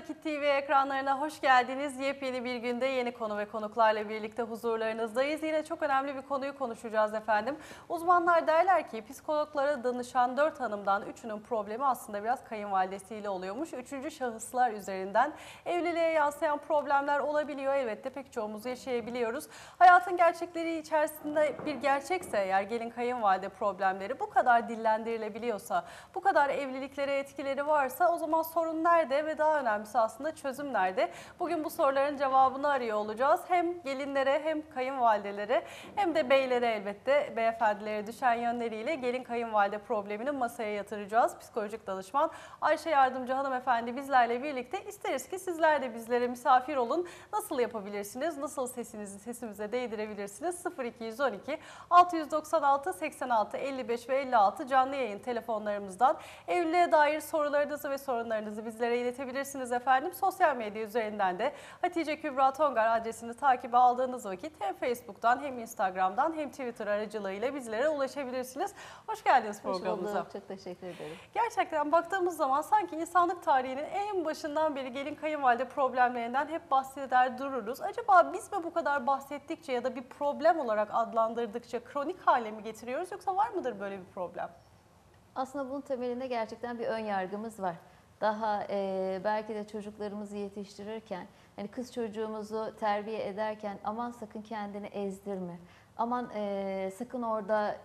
Akit TV ekranlarına hoş geldiniz. Yepyeni bir günde yeni konu ve konuklarla birlikte huzurlarınızdayız. Yine çok önemli bir konuyu konuşacağız efendim. Uzmanlar derler ki psikologlara danışan 4 hanımdan 3'ünün problemi aslında biraz kayınvalidesiyle oluyormuş. Üçüncü şahıslar üzerinden evliliğe yansıyan problemler olabiliyor. Elbette pek çoğumuz yaşayabiliyoruz. Hayatın gerçekleri içerisinde bir gerçekse eğer gelin kayınvalide problemleri bu kadar dillendirilebiliyorsa, bu kadar evliliklere etkileri varsa o zaman sorun nerede ve daha önemlisi aslında çözüm nerede? Bugün bu soruların cevabını arıyor olacağız. Hem gelinlere hem kayınvalidelere hem de beylere elbette beyefendilere düşen yönleriyle gelin kayınvalide problemini masaya yatıracağız. Psikolojik danışman Ayşe Yardımcı hanımefendi bizlerle birlikte isteriz ki sizler de bizlere misafir olun. Nasıl yapabilirsiniz? Nasıl sesinizi sesimize değdirebilirsiniz? 0212 696 86 55 ve 56 canlı yayın telefonlarımızdan evliliğe dair sorularınızı ve sorunlarınızı bizlere iletebilirsiniz. Sosyal medya üzerinden de Hatice Kübra Tongar adresini takibe aldığınız vakit hem Facebook'tan hem Instagram'dan hem Twitter aracılığıyla bizlere ulaşabilirsiniz. Hoş geldiniz Hoş programımıza. bulduk. Çok teşekkür ederim. Gerçekten baktığımız zaman sanki insanlık tarihinin en başından beri gelin kayınvalide problemlerinden hep bahseder dururuz. Acaba biz mi bu kadar bahsettikçe ya da bir problem olarak adlandırdıkça kronik hale mi getiriyoruz yoksa var mıdır böyle bir problem? Aslında bunun temelinde gerçekten bir ön yargımız var. Daha e, belki de çocuklarımızı yetiştirirken, hani kız çocuğumuzu terbiye ederken aman sakın kendini ezdirme. Aman e, sakın orada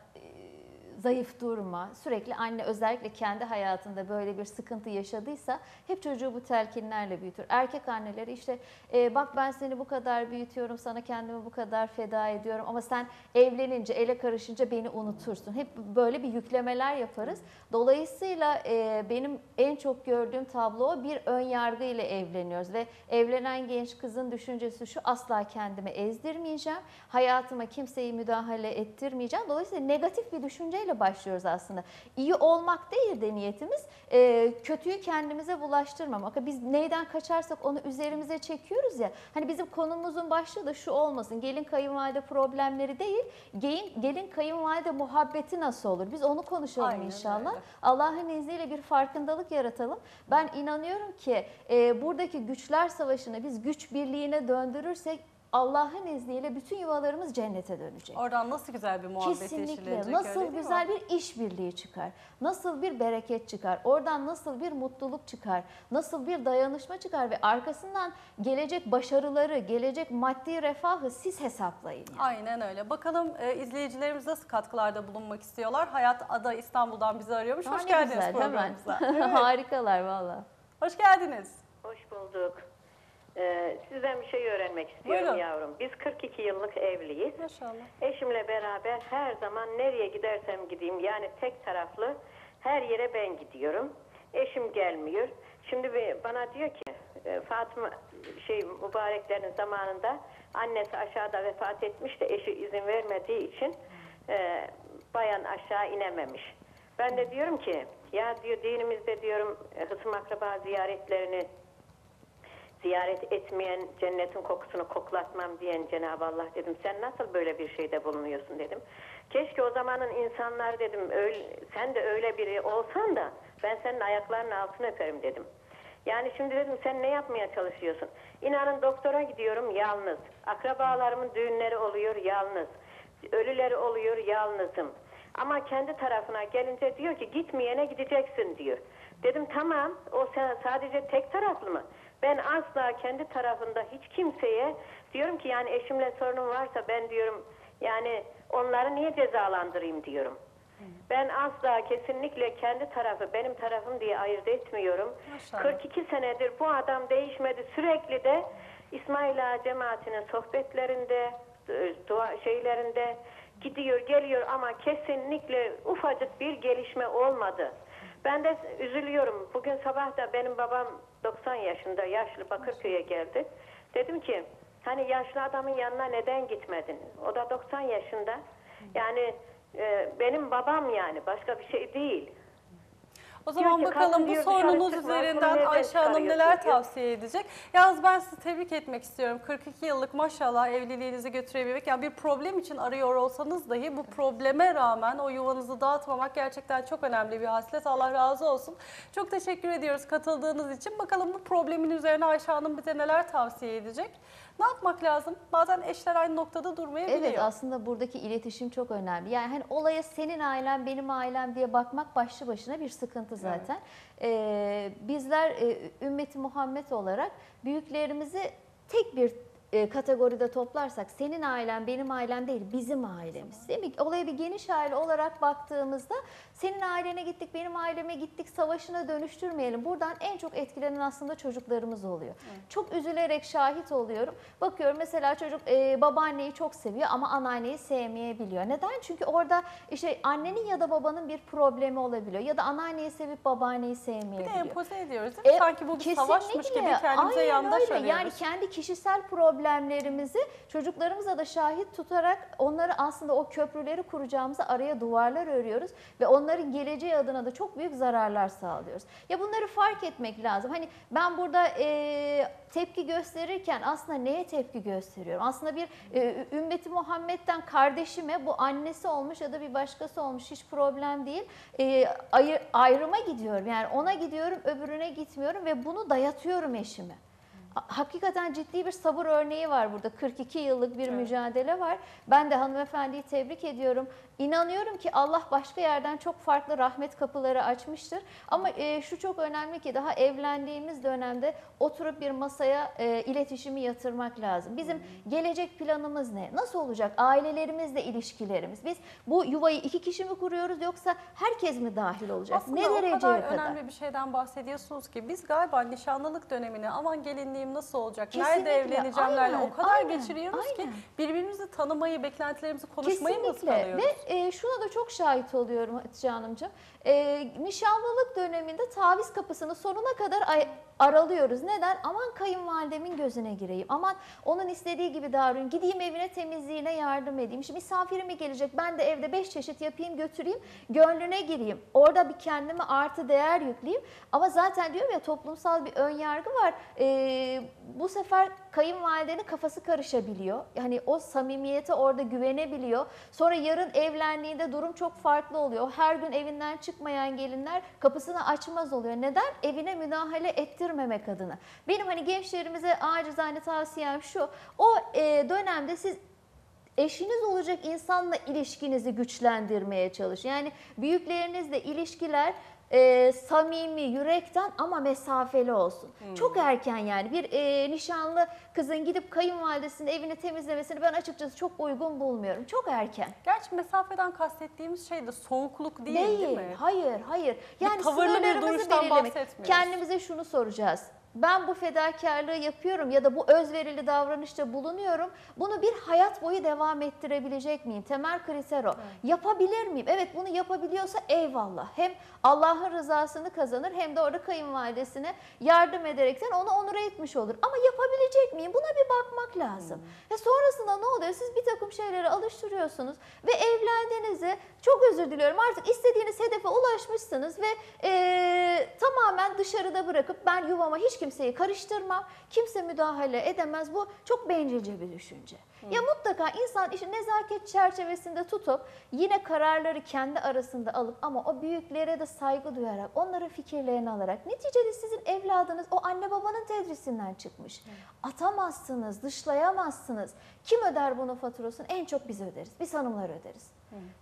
zayıf durma. Sürekli anne özellikle kendi hayatında böyle bir sıkıntı yaşadıysa hep çocuğu bu telkinlerle büyütür. Erkek anneleri işte e, bak ben seni bu kadar büyütüyorum, sana kendimi bu kadar feda ediyorum ama sen evlenince, ele karışınca beni unutursun. Hep böyle bir yüklemeler yaparız. Dolayısıyla e, benim en çok gördüğüm tablo bir ön yargı ile evleniyoruz ve evlenen genç kızın düşüncesi şu asla kendimi ezdirmeyeceğim, hayatıma kimseyi müdahale ettirmeyeceğim. Dolayısıyla negatif bir düşünceyle başlıyoruz aslında. İyi olmak değil de niyetimiz e, kötüyü kendimize bulaştırmamak. Biz neyden kaçarsak onu üzerimize çekiyoruz ya. Hani bizim konumuzun başlığı da şu olmasın. Gelin kayınvalide problemleri değil, gelin, gelin kayınvalide muhabbeti nasıl olur? Biz onu konuşalım Aynen inşallah. Allah'ın izniyle bir farkındalık yaratalım. Ben inanıyorum ki e, buradaki güçler savaşını biz güç birliğine döndürürsek Allah'ın izniyle bütün yuvalarımız cennete dönecek. Oradan nasıl güzel bir muhabbet Kesinlikle. Nasıl değil mi? güzel bir işbirliği çıkar. Nasıl bir bereket çıkar. Oradan nasıl bir mutluluk çıkar. Nasıl bir dayanışma çıkar ve arkasından gelecek başarıları, gelecek maddi refahı siz hesaplayın. yani. Aynen öyle. Bakalım e, izleyicilerimiz nasıl katkılarda bulunmak istiyorlar? Hayat Ada İstanbul'dan bizi arıyormuş. Aa, Hoş ne geldiniz güzel, programımıza. Hemen. Evet. Harikalar valla. Hoş geldiniz. Hoş bulduk. Ee, sizden bir şey öğrenmek istiyorum Buyurun. yavrum. Biz 42 yıllık evliyiz. Maşallah. Eşimle beraber her zaman nereye gidersem gideyim yani tek taraflı her yere ben gidiyorum. Eşim gelmiyor. Şimdi bir- bana diyor ki e, Fatıma şey mübareklerin zamanında annesi aşağıda vefat etmiş de eşi izin vermediği için e, bayan aşağı inememiş. Ben de diyorum ki ya diyor dinimizde diyorum e, hısım akraba ziyaretlerini ziyaret etmeyen cennetin kokusunu koklatmam diyen Cenab-ı Allah dedim. Sen nasıl böyle bir şeyde bulunuyorsun dedim. Keşke o zamanın insanlar dedim öyle, sen de öyle biri olsan da ben senin ayaklarının altını öperim dedim. Yani şimdi dedim sen ne yapmaya çalışıyorsun? İnanın doktora gidiyorum yalnız. Akrabalarımın düğünleri oluyor yalnız. Ölüleri oluyor yalnızım. Ama kendi tarafına gelince diyor ki gitmeyene gideceksin diyor. Dedim tamam o sadece tek taraflı mı? Ben asla kendi tarafında hiç kimseye diyorum ki yani eşimle sorunum varsa ben diyorum yani onları niye cezalandırayım diyorum. Ben asla kesinlikle kendi tarafı benim tarafım diye ayırt etmiyorum. Maşallah. 42 senedir bu adam değişmedi. Sürekli de İsmail Ağa cemaatinin sohbetlerinde, e, dua şeylerinde gidiyor geliyor ama kesinlikle ufacık bir gelişme olmadı. Ben de üzülüyorum. Bugün sabah da benim babam 90 yaşında yaşlı Bakırköy'e geldi. Dedim ki hani yaşlı adamın yanına neden gitmedin? O da 90 yaşında. Yani e, benim babam yani başka bir şey değil. O zaman Diyor ki, bakalım kadın bu dışarı bunu üzerinden nereden Ayşe Hanım neler tavsiye edecek. Yalnız ben sizi tebrik etmek istiyorum. 42 yıllık maşallah evliliğinizi götürebilmek. Yani bir problem için arıyor olsanız dahi bu probleme rağmen o yuvanızı dağıtmamak gerçekten çok önemli bir haslet. Allah razı olsun. Çok teşekkür ediyoruz katıldığınız için. Bakalım bu problemin üzerine Ayşe Hanım bize neler tavsiye edecek? Ne yapmak lazım? Bazen eşler aynı noktada durmayabiliyor. Evet aslında buradaki iletişim çok önemli. Yani hani olaya senin ailen benim ailem diye bakmak başlı başına bir sıkıntı zaten. Ee, bizler e, ümmeti Muhammed olarak büyüklerimizi tek bir e, kategoride toplarsak senin ailen benim ailem değil bizim ailemiz değil mi? Olaya bir geniş aile olarak baktığımızda senin ailene gittik benim aileme gittik savaşına dönüştürmeyelim. Buradan en çok etkilenen aslında çocuklarımız oluyor. Çok üzülerek şahit oluyorum. Bakıyorum mesela çocuk e, babaanneyi çok seviyor ama anneanneyi sevmeyebiliyor. Neden? Çünkü orada işte annenin ya da babanın bir problemi olabiliyor ya da anneanneyi sevip babaanneyi Bir de sevmeyebiliyor. empoze ediyoruz değil mi? E, Sanki bu bir savaşmış gibi kendimize yandaş öyle. Yani kendi kişisel problemlerimizi çocuklarımıza da şahit tutarak onları aslında o köprüleri kuracağımızı araya duvarlar örüyoruz ve onların geleceği adına da çok büyük zararlar sağlıyoruz. Ya bunları fark etmek lazım. Hani ben burada e, tepki gösterirken aslında neye tepki gösteriyorum? Aslında bir e, ümmeti Muhammed'den kardeşime bu annesi olmuş ya da bir başkası olmuş hiç problem değil. E, ayı- ayrıma gidiyorum. Yani ona gidiyorum öbürüne gitmiyorum ve bunu dayatıyorum eşime. Hakikaten ciddi bir sabır örneği var burada. 42 yıllık bir Evet. mücadele var. Ben de hanımefendiyi tebrik ediyorum. İnanıyorum ki Allah başka yerden çok farklı rahmet kapıları açmıştır. Ama e, şu çok önemli ki daha evlendiğimiz dönemde oturup bir masaya e, iletişimi yatırmak lazım. Bizim gelecek planımız ne? Nasıl olacak? Ailelerimizle ilişkilerimiz. Biz bu yuvayı iki kişi mi kuruyoruz yoksa herkes mi dahil olacak? Aslında ne o dereceye kadar, kadar? önemli bir şeyden bahsediyorsunuz ki biz galiba nişanlılık dönemini aman gelinliğim nasıl olacak, nerede Kesinlikle, evleneceğimlerle aynen, o kadar aynen, geçiriyoruz ki aynen. birbirimizi tanımayı, beklentilerimizi konuşmayı mı Kesinlikle ıskalıyoruz? ve e, şuna da çok şahit oluyorum Hatice Hanımcığım. E, nişanlılık döneminde taviz kapısını sonuna kadar ay- aralıyoruz. Neden? Aman kayınvalidemin gözüne gireyim. Aman onun istediği gibi davranayım. Gideyim evine temizliğine yardım edeyim. Şimdi misafirim mi gelecek? Ben de evde beş çeşit yapayım götüreyim. Gönlüne gireyim. Orada bir kendime artı değer yükleyeyim. Ama zaten diyorum ya toplumsal bir ön yargı var. E, bu sefer kayınvalidenin kafası karışabiliyor. Yani o samimiyete orada güvenebiliyor. Sonra yarın evlendiğinde durum çok farklı oluyor. Her gün evinden çıkmayan gelinler kapısını açmaz oluyor. Neden? Evine müdahale ettirmemek adına. Benim hani gençlerimize acizane tavsiyem şu. O e, dönemde siz eşiniz olacak insanla ilişkinizi güçlendirmeye çalışın. Yani büyüklerinizle ilişkiler e, samimi, yürekten ama mesafeli olsun. Çok erken yani bir e, nişanlı kızın gidip kayınvalidesinin evini temizlemesini ben açıkçası çok uygun bulmuyorum. Çok erken. Gerçi mesafeden kastettiğimiz şey de soğukluk değil değil, Değil, mi? hayır, hayır. Yani tavırlı bir duruştan belirlemek. bahsetmiyoruz. Kendimize şunu soracağız. Ben bu fedakarlığı yapıyorum ya da bu özverili davranışta bulunuyorum. Bunu bir hayat boyu devam ettirebilecek miyim? Temel kriter o. Yapabilir miyim? Evet bunu yapabiliyorsa eyvallah. Hem Allah'ın rızasını kazanır hem de orada kayınvalidesine yardım ederekten onu onur etmiş olur. Ama yapabilecek miyim? Buna bir bakmak lazım. Ve sonrasında ne oluyor? Siz bir takım şeyleri alıştırıyorsunuz ve evlendiğinizde çok özür diliyorum artık istediğiniz hedefe ulaşmışsınız ve eee, tamamen dışarıda bırakıp ben yuvama hiç kimseyi karıştırmam, kimse müdahale edemez. Bu çok bencilce bir düşünce. Ya mutlaka insan işi nezaket çerçevesinde tutup yine kararları kendi arasında alıp ama o büyüklere de saygı duyarak, onların fikirlerini alarak neticede sizin evladınız o anne babanın tedrisinden çıkmış. Atamazsınız, dışlayamazsınız. Kim öder bunun faturasını? En çok biz öderiz. Biz hanımlar öderiz.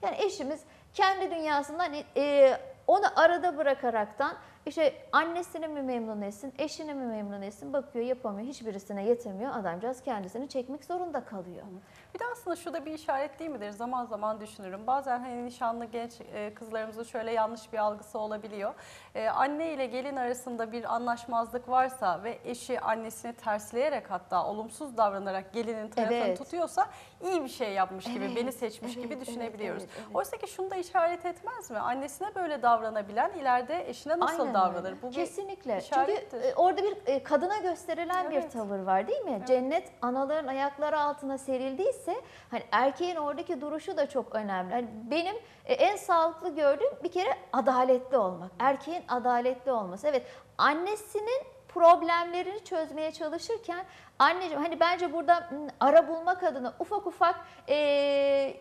Yani eşimiz kendi dünyasından e, onu arada bırakaraktan işte annesini mi memnun etsin, eşini mi memnun etsin bakıyor yapamıyor, hiçbirisine yetemiyor. Adamcağız kendisini çekmek zorunda kalıyor. Bir de aslında şu da bir işaret değil midir? Zaman zaman düşünürüm. Bazen hani nişanlı genç e, kızlarımızın şöyle yanlış bir algısı olabiliyor. E, anne ile gelin arasında bir anlaşmazlık varsa ve eşi annesini tersleyerek hatta olumsuz davranarak gelinin tarafını Evet. tutuyorsa iyi bir şey yapmış gibi, Evet, beni seçmiş evet, gibi evet, düşünebiliyoruz. evet, evet. Oysa ki şunu da işaret etmez mi? Annesine böyle davranabilen ileride eşine nasıl Aynen davranır? öyle. Bu bir Kesinlikle. Çünkü e, orada bir e, kadına gösterilen bir Evet. tavır var değil mi? Cennet anaların ayakları altına serildiyse hani erkeğin oradaki duruşu da çok önemli. Hani benim e, en sağlıklı gördüğüm bir kere adaletli olmak. Erkeğin adaletli olması. Evet annesinin problemlerini çözmeye çalışırken anneciğim hani bence burada m, ara bulmak adına ufak ufak e,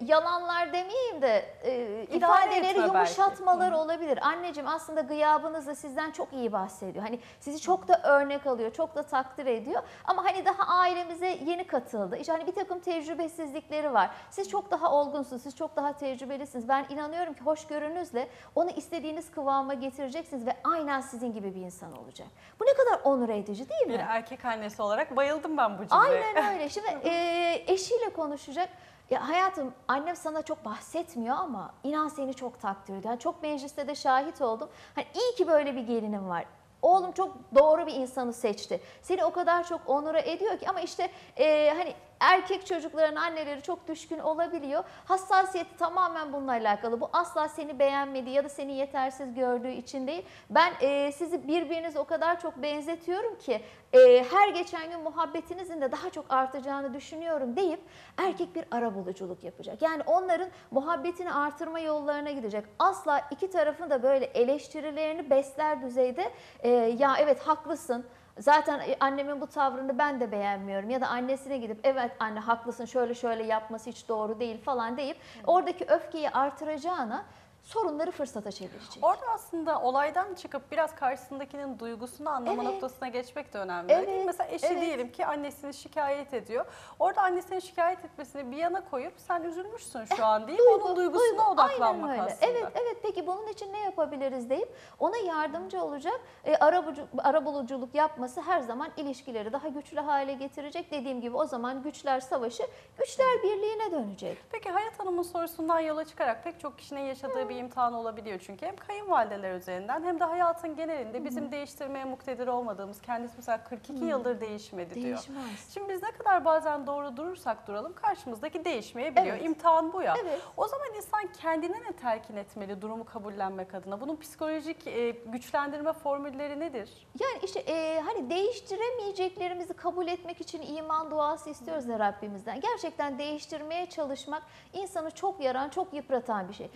yalanlar demeyeyim de e, ifadeleri belki. yumuşatmalar olabilir. Anneciğim aslında gıyabınız da sizden çok iyi bahsediyor. Hani sizi çok da örnek alıyor, çok da takdir ediyor. Ama hani daha ailemize yeni katıldı. İşte hani bir takım tecrübesizlikleri var. Siz çok daha olgunsunuz, siz çok daha tecrübelisiniz. Ben inanıyorum ki hoşgörünüzle onu istediğiniz kıvama getireceksiniz ve aynen sizin gibi bir insan olacak. Bu ne kadar onur edici değil mi? bir erkek annesi olarak bayıldım ben bu cümleye. Aynen öyle. Şimdi e, eşiyle konuşacak. Ya hayatım annem sana çok bahsetmiyor ama inan seni çok takdir ediyor. Yani çok mecliste de şahit oldum. Hani iyi ki böyle bir gelinim var. Oğlum çok doğru bir insanı seçti. Seni o kadar çok onura ediyor ki ama işte e, hani erkek çocukların anneleri çok düşkün olabiliyor. Hassasiyeti tamamen bununla alakalı. Bu asla seni beğenmediği ya da seni yetersiz gördüğü için değil. Ben e, sizi birbirinize o kadar çok benzetiyorum ki e, her geçen gün muhabbetinizin de daha çok artacağını düşünüyorum deyip erkek bir arabuluculuk yapacak. Yani onların muhabbetini artırma yollarına gidecek. Asla iki tarafın da böyle eleştirilerini besler düzeyde e, ya evet haklısın. Zaten e, annemin bu tavrını ben de beğenmiyorum. Ya da annesine gidip evet anne haklısın şöyle şöyle yapması hiç doğru değil falan deyip oradaki öfkeyi artıracağına sorunları fırsata çevirecek. Orada aslında olaydan çıkıp biraz karşısındakinin duygusunu anlama Evet. noktasına geçmek de önemli. değil mi? Evet, Mesela eşi evet. diyelim ki annesini şikayet ediyor. Orada annesinin şikayet etmesini bir yana koyup sen üzülmüşsün şu an deyip onun duygusuna duygu, odaklanmak aynen öyle. aslında. Evet, evet. Peki bunun için ne yapabiliriz deyip ona yardımcı olacak e, arabulucu, arabuluculuk yapması her zaman ilişkileri daha güçlü hale getirecek. Dediğim gibi o zaman güçler savaşı güçler birliğine dönecek. Peki Hayat Hanım'ın sorusundan yola çıkarak pek çok kişinin yaşadığı bir imtihan olabiliyor çünkü. Hem kayınvalideler üzerinden hem de hayatın genelinde bizim değiştirmeye muktedir olmadığımız, kendisi mesela 42 yıldır değişmedi diyor. Değişmez. Şimdi biz ne kadar bazen doğru durursak duralım karşımızdaki değişmeyebiliyor. Evet. İmtihan bu ya. Evet. O zaman insan kendine ne telkin etmeli durumu kabullenmek adına? Bunun psikolojik e, güçlendirme formülleri nedir? Yani işte e, hani değiştiremeyeceklerimizi kabul etmek için iman duası istiyoruz ya Rabbimizden. Gerçekten değiştirmeye çalışmak insanı çok yaran, çok yıpratan bir şey.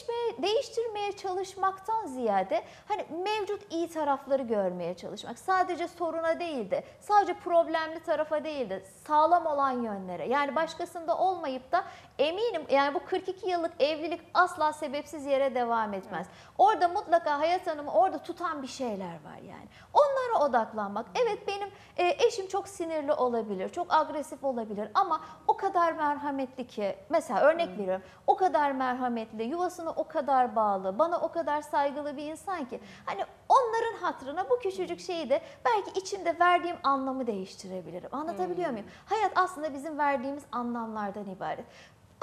Değişme, değiştirmeye çalışmaktan ziyade hani mevcut iyi tarafları görmeye çalışmak. Sadece soruna değil de, sadece problemli tarafa değil de sağlam olan yönlere. Yani başkasında olmayıp da eminim yani bu 42 yıllık evlilik asla sebepsiz yere devam etmez. Orada mutlaka Hayat Hanım'ı orada tutan bir şeyler var yani. Onlara odaklanmak. Evet benim e, eşim çok sinirli olabilir, çok agresif olabilir ama kadar merhametli ki mesela örnek veriyorum. O kadar merhametli, yuvasına o kadar bağlı, bana o kadar saygılı bir insan ki hani onların hatırına bu küçücük şeyi de belki içimde verdiğim anlamı değiştirebilirim. Anlatabiliyor muyum? Hayat aslında bizim verdiğimiz anlamlardan ibaret.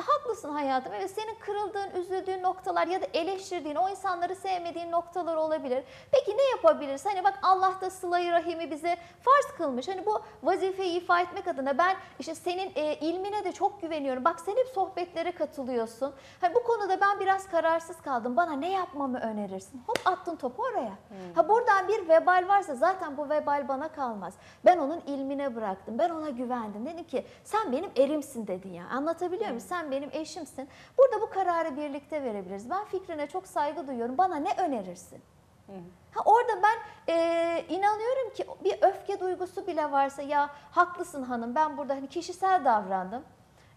Haklısın hayatım. Evet senin kırıldığın, üzüldüğün noktalar ya da eleştirdiğin, o insanları sevmediğin noktalar olabilir. Peki ne yapabiliriz? Hani bak Allah da sıla-i rahimi bize farz kılmış. Hani bu vazifeyi ifa etmek adına ben işte senin e, ilmine de çok güveniyorum. Bak sen hep sohbetlere katılıyorsun. Hani bu konuda ben biraz kararsız kaldım. Bana ne yapmamı önerirsin? Hop attın topu oraya. Ha buradan bir vebal varsa zaten bu vebal bana kalmaz. Ben onun ilmine bıraktım. Ben ona güvendim. Dedim ki sen benim erimsin dedin ya. Anlatabiliyor muyum? Sen benim eşimsin. Burada bu kararı birlikte verebiliriz. Ben fikrine çok saygı duyuyorum. Bana ne önerirsin? Ha orada ben e, inanıyorum ki bir öfke duygusu bile varsa ya haklısın hanım ben burada hani kişisel davrandım.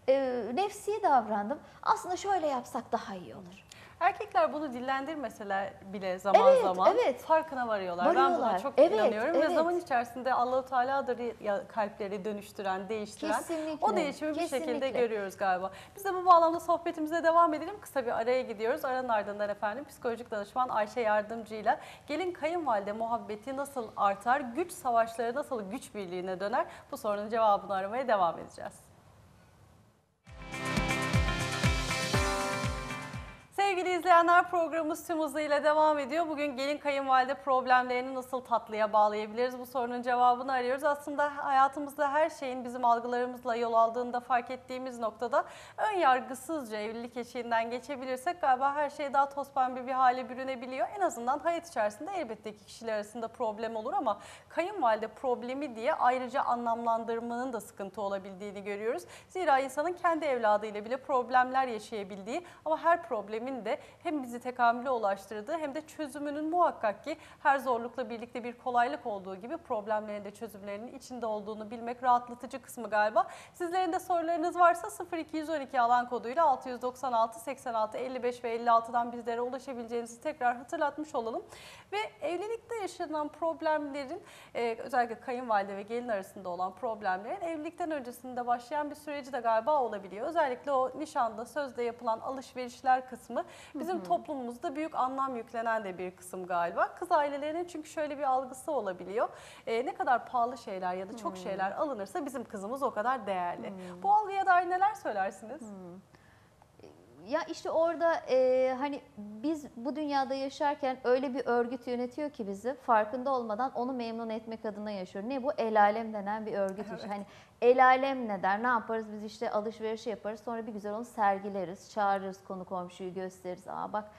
E, nefsi davrandım. Aslında şöyle yapsak daha iyi olur. Erkekler bunu dillendirmeseler bile zaman Evet, zaman evet. farkına varıyorlar. Ben buna Varıyorlar. çok Evet, inanıyorum ve evet. zaman içerisinde Allahu Teala'dır ya kalpleri dönüştüren, değiştiren. Kesinlikle, O değişimi bir şekilde kesinlikle. görüyoruz galiba. Biz de bu bağlamda sohbetimize devam edelim. Kısa bir araya gidiyoruz. Aranın ardından efendim psikolojik danışman Ayşe Yardımcı'yla gelin kayınvalide muhabbeti nasıl artar, güç savaşları nasıl güç birliğine döner? Bu sorunun cevabını aramaya devam Sevgili izleyenler programımız tüm hızıyla devam ediyor. Bugün gelin kayınvalide problemlerini nasıl tatlıya bağlayabiliriz? Bu sorunun cevabını arıyoruz. Aslında hayatımızda her şeyin bizim algılarımızla yol aldığında fark ettiğimiz noktada ön yargısızca evlilik eşiğinden geçebilirsek galiba her şey daha toz pembe bir hale bürünebiliyor. En azından hayat içerisinde elbette ki kişiler arasında problem olur ama kayınvalide problemi diye ayrıca anlamlandırmanın da sıkıntı olabildiğini görüyoruz. Zira insanın kendi evladıyla bile problemler yaşayabildiği ama her problemin de hem bizi tekamüle ulaştırdığı hem de çözümünün muhakkak ki her zorlukla birlikte bir kolaylık olduğu gibi problemlerin de çözümlerinin içinde olduğunu bilmek rahatlatıcı kısmı galiba. Sizlerin de sorularınız varsa 0212 alan koduyla 696 86 55 ve 56'dan bizlere ulaşabileceğinizi tekrar hatırlatmış olalım. Ve evlilikte yaşanan problemlerin e, özellikle kayınvalide ve gelin arasında olan problemlerin evlilikten öncesinde başlayan bir süreci de galiba olabiliyor. Özellikle o nişanda, sözde yapılan alışverişler kısmı bizim toplumumuzda büyük anlam yüklenen de bir kısım galiba. Kız ailelerinin çünkü şöyle bir algısı olabiliyor. E, ne kadar pahalı şeyler ya da çok şeyler alınırsa bizim kızımız o kadar değerli. Bu algıya dair neler söylersiniz? Ya işte orada e, hani biz bu dünyada yaşarken öyle bir örgüt yönetiyor ki bizi farkında olmadan onu memnun etmek adına yaşıyor. Ne bu? El alem denen bir örgüt işi. Hani el alem ne der? Ne yaparız? Biz işte alışveriş yaparız. Sonra bir güzel onu sergileriz. Çağırırız konu komşuyu gösteririz. Aa bak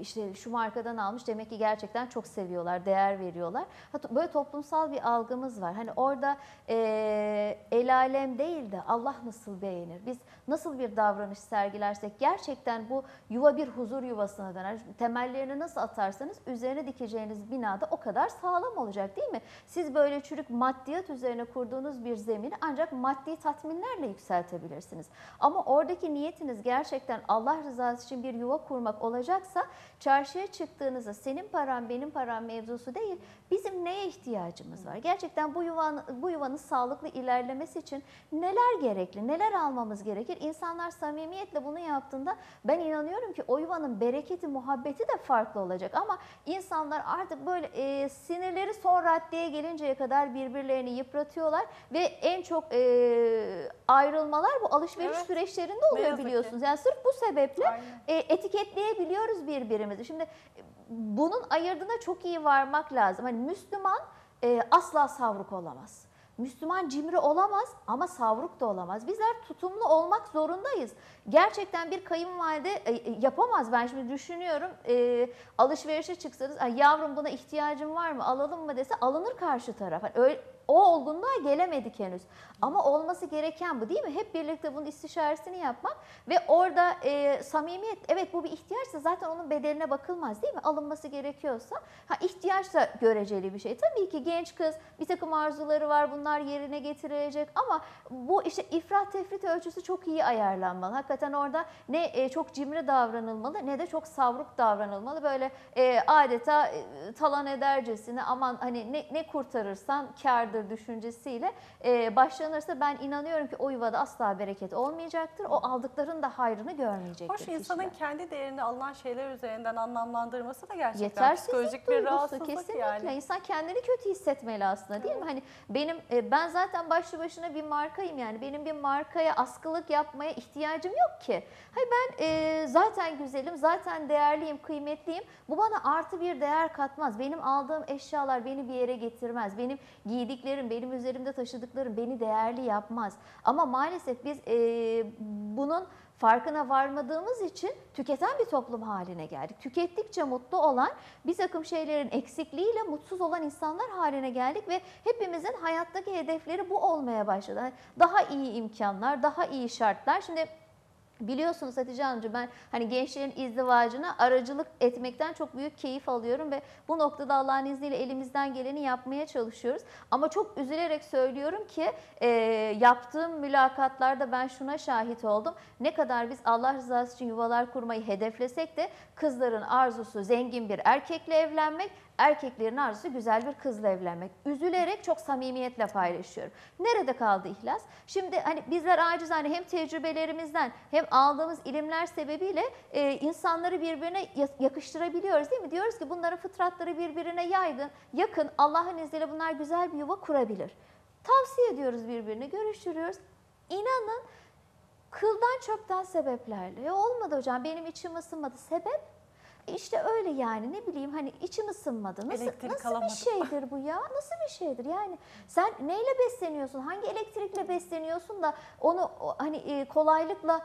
işte şu markadan almış demek ki gerçekten çok seviyorlar, değer veriyorlar. Hatta böyle toplumsal bir algımız var. Hani orada e, el alem değil de Allah nasıl beğenir? Biz nasıl bir davranış sergilersek gerçekten bu yuva bir huzur yuvasına döner. Temellerini nasıl atarsanız üzerine dikeceğiniz binada o kadar sağlam olacak değil mi? Siz böyle çürük maddiyat üzerine kurduğunuz bir zemini ancak maddi tatminlerle yükseltebilirsiniz. Ama oradaki niyetiniz gerçekten Allah rızası için bir yuva kurmak olacaksa çarşıya çıktığınızda senin param benim param mevzusu değil bizim neye ihtiyacımız var? Gerçekten bu yuvanın, bu yuvanın sağlıklı ilerlemesi için neler gerekli, neler almamız gerekir? İnsanlar samimiyetle bunu yaptığında ben inanıyorum ki o yuvanın bereketi, muhabbeti de farklı olacak. Ama insanlar artık böyle e, sinirleri son raddeye gelinceye kadar birbirlerini yıpratıyorlar ve en çok e, ayrılmalar bu alışveriş Evet. süreçlerinde oluyor biliyorsunuz. Yani sırf bu sebeple Aynen. e, etiketleyebiliyoruz birbirimizi. Şimdi e, bunun ayırdığına çok iyi varmak lazım. Hani Müslüman e, asla savruk olamaz. Müslüman cimri olamaz ama savruk da olamaz. Bizler tutumlu olmak zorundayız. Gerçekten bir kayınvalide e, e, yapamaz. Ben şimdi düşünüyorum e, alışverişe çıksanız "Ay yavrum buna ihtiyacın var mı alalım mı dese alınır karşı taraf. Hani öyle, o olgunluğa gelemedik henüz. Ama olması gereken bu değil mi? Hep birlikte bunun istişaresini yapmak ve orada e, samimiyet evet bu bir ihtiyaçsa zaten onun bedeline bakılmaz değil mi? Alınması gerekiyorsa ha ihtiyaç göreceli bir şey. Tabii ki genç kız bir takım arzuları var bunlar yerine getirilecek ama bu işte ifrat tefrit ölçüsü çok iyi ayarlanmalı. Hakikaten orada ne e, çok cimri davranılmalı ne de çok savruk davranılmalı. Böyle e, adeta e, talan edercesine aman hani ne, ne kurtarırsan kârdır düşüncesiyle e, başlanırsa ben inanıyorum ki o yuvada asla bereket olmayacaktır. O aldıkların da hayrını görmeyecektir Hoş insanın kişiler. kendi değerini alınan şeyler üzerinden anlamlandırması da gerçekten Yetersizlik psikolojik bir duygusu rahatsızlık kesinlikle. yani. İnsan kendini kötü hissetmeli aslında değil mi? Hani benim e, ben zaten başlı başına bir markayım yani. Benim bir markaya askılık yapmaya ihtiyacım yok ki. Hayır ben e, zaten güzelim, zaten değerliyim, kıymetliyim. Bu bana artı bir değer katmaz. Benim aldığım eşyalar beni bir yere getirmez. Benim giydiklerim, benim üzerimde taşıdıklarım beni değerli yapmaz. Ama maalesef biz e, bunun farkına varmadığımız için tüketen bir toplum haline geldik. Tükettikçe mutlu olan bir takım şeylerin eksikliğiyle mutsuz olan insanlar haline geldik ve hepimizin hayattaki hedefleri bu olmaya başladı. Daha iyi imkanlar, daha iyi şartlar. Şimdi Biliyorsunuz Hatice Hanımcığım ben hani gençlerin izdivacına aracılık etmekten çok büyük keyif alıyorum ve bu noktada Allah'ın izniyle elimizden geleni yapmaya çalışıyoruz. Ama çok üzülerek söylüyorum ki e, yaptığım mülakatlarda ben şuna şahit oldum. Ne kadar biz Allah rızası için yuvalar kurmayı hedeflesek de kızların arzusu zengin bir erkekle evlenmek, erkeklerin arzusu güzel bir kızla evlenmek. Üzülerek çok samimiyetle paylaşıyorum. Nerede kaldı ihlas? Şimdi hani bizler acizane hem tecrübelerimizden hem aldığımız ilimler sebebiyle e, insanları birbirine ya- yakıştırabiliyoruz değil mi? Diyoruz ki bunların fıtratları birbirine yaygın, yakın. Allah'ın izniyle bunlar güzel bir yuva kurabilir. Tavsiye ediyoruz birbirine, görüştürüyoruz. İnanın kıldan çöpten sebeplerle. Ya olmadı hocam benim içim ısınmadı. Sebep İşte öyle yani ne bileyim hani içim ısınmadı. Nasıl, Elektrik nasıl alamadım. bir şeydir bu ya? Nasıl bir şeydir? Yani sen neyle besleniyorsun? Hangi elektrikle besleniyorsun da onu hani e, kolaylıkla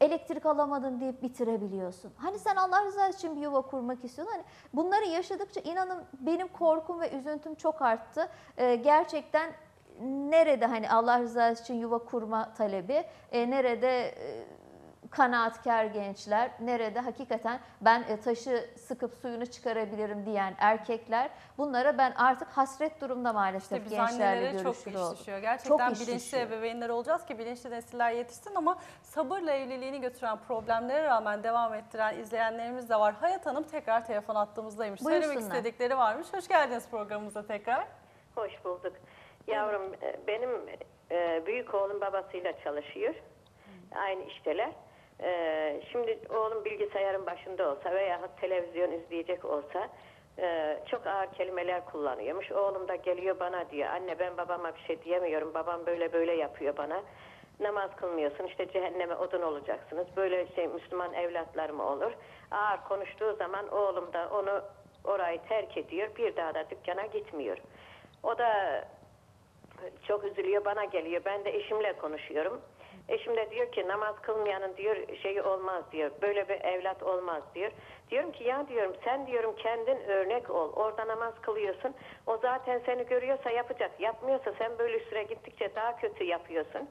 elektrik alamadın deyip bitirebiliyorsun. Hani sen Allah rızası için bir yuva kurmak istiyorsun. Hani bunları yaşadıkça inanın benim korkum ve üzüntüm çok arttı. Ee, gerçekten nerede hani Allah rızası için yuva kurma talebi, e, nerede e, kanaatkar gençler, nerede hakikaten ben e, taşı sıkıp suyunu çıkarabilirim diyen erkekler bunlara ben artık hasret durumda maalesef İşte gençlerle annelere çok görüşür iş düşüyor. Gerçekten iş bilinçli düşüyor. ebeveynler olacağız ki bilinçli nesiller yetişsin ama sabırla evliliğini götüren problemlere rağmen devam ettiren izleyenlerimiz de var. Hayat Hanım tekrar telefon attığımızdaymış. Söylemek Buyursunlar. istedikleri varmış. Hoş geldiniz programımıza tekrar. Hoş bulduk. Yavrum e, benim e, büyük oğlum babasıyla çalışıyor. Aynı işteler. E, Şimdi oğlum bilgisayarın başında olsa veya televizyon izleyecek olsa e, çok ağır kelimeler kullanıyormuş. Oğlum da geliyor bana diyor anne ben babama bir şey diyemiyorum. Babam böyle böyle yapıyor bana. Namaz kılmıyorsun işte cehenneme odun olacaksınız. Böyle şey Müslüman evlatlar mı olur? Ağır konuştuğu zaman oğlum da onu orayı terk ediyor. Bir daha da dükkana gitmiyor. O da çok üzülüyor bana geliyor. Ben de eşimle konuşuyorum. Eşim de diyor ki namaz kılmayanın diyor şeyi olmaz diyor. Böyle bir evlat olmaz diyor. Diyorum ki ya diyorum sen diyorum kendin örnek ol. Orada namaz kılıyorsun. O zaten seni görüyorsa yapacak. Yapmıyorsa sen böyle süre gittikçe daha kötü yapıyorsun.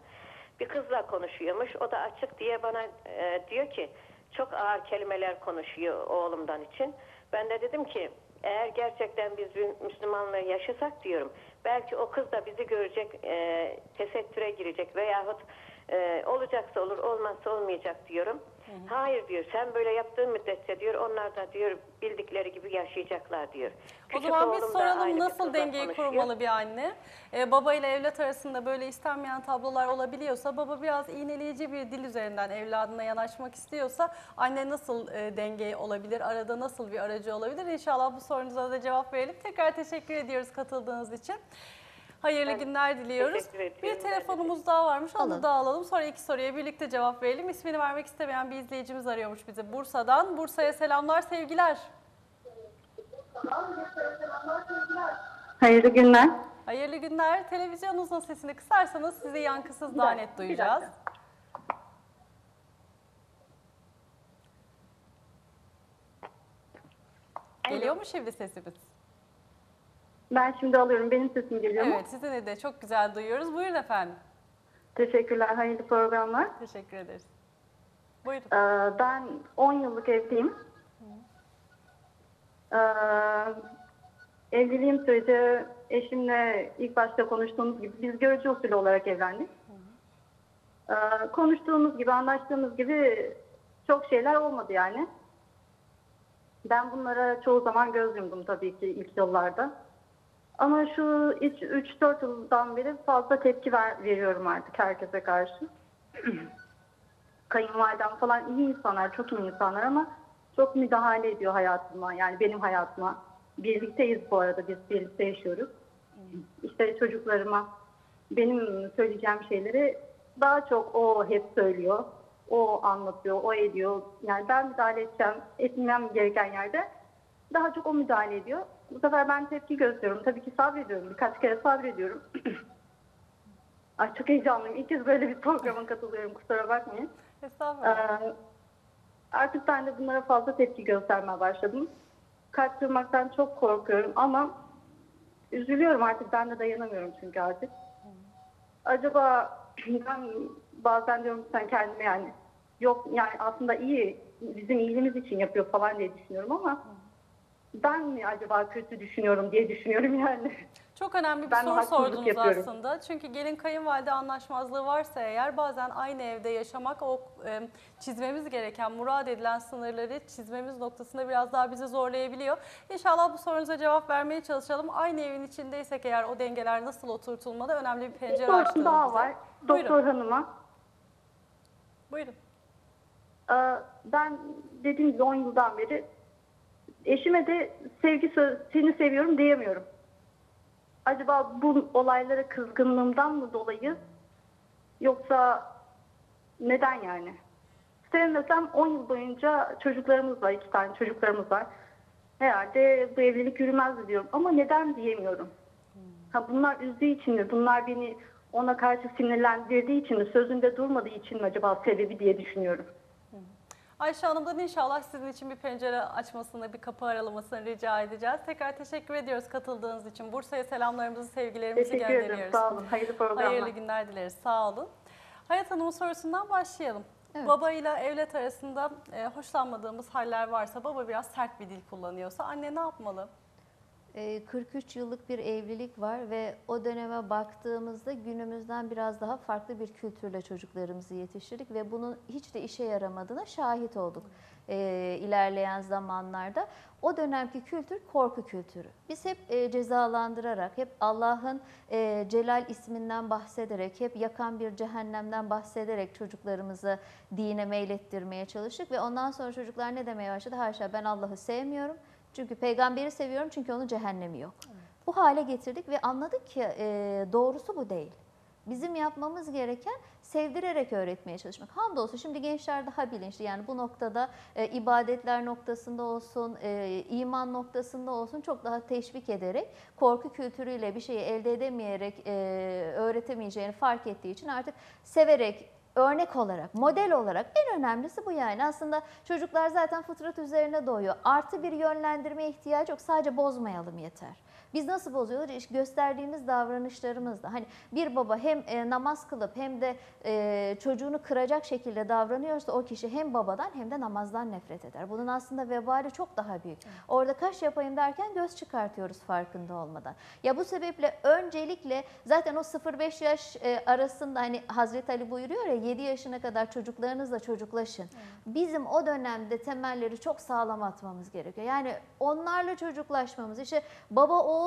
Bir kızla konuşuyormuş. O da açık diye bana e, diyor ki çok ağır kelimeler konuşuyor oğlumdan için. Ben de dedim ki eğer gerçekten biz Müslümanlığı yaşasak diyorum belki o kız da bizi görecek e, tesettüre girecek veyahut e, olacaksa olur olmazsa olmayacak diyorum. Hayır diyor sen böyle yaptığın müddetçe diyor onlar da diyor bildikleri gibi yaşayacaklar diyor. O Küçük zaman biz soralım nasıl dengeyi konuşuyor. kurmalı bir anne? Ee, baba ile evlat arasında böyle istenmeyen tablolar olabiliyorsa, baba biraz iğneleyici bir dil üzerinden evladına yanaşmak istiyorsa anne nasıl e, denge olabilir? Arada nasıl bir aracı olabilir? İnşallah bu sorunuza da cevap verelim. Tekrar teşekkür ediyoruz katıldığınız için. Hayırlı Ben günler diliyoruz. Bir telefonumuz daha varmış. Onu Alalım. da alalım. Sonra iki soruya birlikte cevap verelim. İsmini vermek istemeyen bir izleyicimiz arıyormuş bizi Bursa'dan. Bursa'ya selamlar, sevgiler. Hayırlı günler. Hayırlı günler. Televizyonunuzun sesini kısarsanız sizi yankısız daha net duyacağız. Geliyor mu şimdi sesimiz? Ben şimdi alıyorum. Benim sesim geliyor mu? Evet, sizi de çok güzel duyuyoruz. Buyurun efendim. Teşekkürler. Hayırlı programlar. Teşekkür ederiz. Buyurun. Ee, ben 10 yıllık evliyim. Ee, evliliğim süreci eşimle ilk başta konuştuğumuz gibi biz görücü usulü olarak evlendik. Ee, konuştuğumuz gibi, anlaştığımız gibi çok şeyler olmadı yani. Ben bunlara çoğu zaman göz yumdum tabii ki ilk yıllarda. Ama şu 3-4 yıldan beri fazla tepki ver, veriyorum artık herkese karşı. Kayınvalidem falan iyi insanlar, çok iyi insanlar ama çok müdahale ediyor hayatıma, yani benim hayatıma. Birlikteyiz bu arada, biz birlikte yaşıyoruz. İşte çocuklarıma benim söyleyeceğim şeyleri daha çok o hep söylüyor. O anlatıyor, o ediyor. Yani ben müdahale edeceğim, etmem gereken yerde daha çok o müdahale ediyor. Bu sefer ben tepki gösteriyorum. Tabii ki sabrediyorum. Birkaç kere sabrediyorum. Ay çok heyecanlıyım. İlk kez böyle bir programa katılıyorum. Kusura bakmayın. Estağfurullah. Ee, artık ben de bunlara fazla tepki göstermeye başladım. Kalp kırmaktan çok korkuyorum ama üzülüyorum artık. Ben de dayanamıyorum çünkü artık. Acaba ben bazen diyorum ki sen kendime yani yok yani aslında iyi bizim iyiliğimiz için yapıyor falan diye düşünüyorum ama ben mi acaba kötü düşünüyorum diye düşünüyorum yani. Çok önemli bir Ben soru sordunuz yapıyorum. aslında. Çünkü gelin kayınvalide anlaşmazlığı varsa eğer bazen aynı evde yaşamak o e, çizmemiz gereken, murad edilen sınırları çizmemiz noktasında biraz daha bizi zorlayabiliyor. İnşallah bu sorunuza cevap vermeye çalışalım. Aynı evin içindeysek eğer o dengeler nasıl oturtulmalı önemli bir Bir pencere sorun açtınız daha bize. var. Buyurun. Doktor hanıma. Buyurun. Ee, Ben dediğim gibi 10 yıldan beri eşime de sevgi söz, seni seviyorum diyemiyorum. Acaba bu olaylara kızgınlığımdan mı dolayı yoksa neden yani? Sevmesem 10 yıl boyunca çocuklarımız var, iki tane çocuklarımız var. Herhalde bu evlilik yürümezdi diyorum ama neden diyemiyorum. Ha bunlar üzdüğü için mi? Bunlar beni ona karşı sinirlendirdiği için mi? Sözünde durmadığı için mi acaba sebebi diye düşünüyorum. Ayşe Hanım'dan inşallah sizin için bir pencere açmasını, bir kapı aralamasını rica edeceğiz. Tekrar teşekkür ediyoruz katıldığınız için. Bursa'ya selamlarımızı, sevgilerimizi Teşekkür gönderiyoruz. ederim. Sağ olun. Hayırlı programlar. Hayırlı günler dileriz. Sağ olun. Hayat Hanım'ın sorusundan başlayalım. Evet. Baba ile evlat arasında e, hoşlanmadığımız haller varsa, baba biraz sert bir dil kullanıyorsa anne ne yapmalı? Ee, 43 yıllık bir evlilik var ve o döneme baktığımızda günümüzden biraz daha farklı bir kültürle çocuklarımızı yetiştirdik ve bunun hiç de işe yaramadığına şahit olduk ee, ilerleyen zamanlarda. O dönemki kültür korku kültürü. Biz hep e, cezalandırarak, hep Allah'ın e, Celal isminden bahsederek, hep yakan bir cehennemden bahsederek çocuklarımızı dine meylettirmeye çalıştık ve ondan sonra çocuklar ne demeye başladı? Haşa ben Allah'ı sevmiyorum. Çünkü peygamberi seviyorum çünkü onun cehennemi yok. Bu hale getirdik ve anladık ki e, doğrusu bu değil. Bizim yapmamız gereken sevdirerek öğretmeye çalışmak. Hamdolsun şimdi gençler daha bilinçli yani bu noktada e, ibadetler noktasında olsun, e, iman noktasında olsun çok daha teşvik ederek korku kültürüyle bir şeyi elde edemeyerek e, öğretemeyeceğini fark ettiği için artık severek örnek olarak, model olarak en önemlisi bu yani. Aslında çocuklar zaten fıtrat üzerine doğuyor. Artı bir yönlendirmeye ihtiyacı yok. Sadece bozmayalım yeter. Biz nasıl bozuyoruz? İşte gösterdiğimiz davranışlarımızla. Hani bir baba hem e, namaz kılıp hem de e, çocuğunu kıracak şekilde davranıyorsa o kişi hem babadan hem de namazdan nefret eder. Bunun aslında vebali çok daha büyük. Orada kaş yapayım derken göz çıkartıyoruz farkında olmadan. Ya bu sebeple öncelikle zaten o 0-5 yaş e, arasında hani Hazreti Ali buyuruyor ya 7 yaşına kadar çocuklarınızla çocuklaşın. Bizim o dönemde temelleri çok sağlam atmamız gerekiyor. Yani onlarla çocuklaşmamız işte baba oğul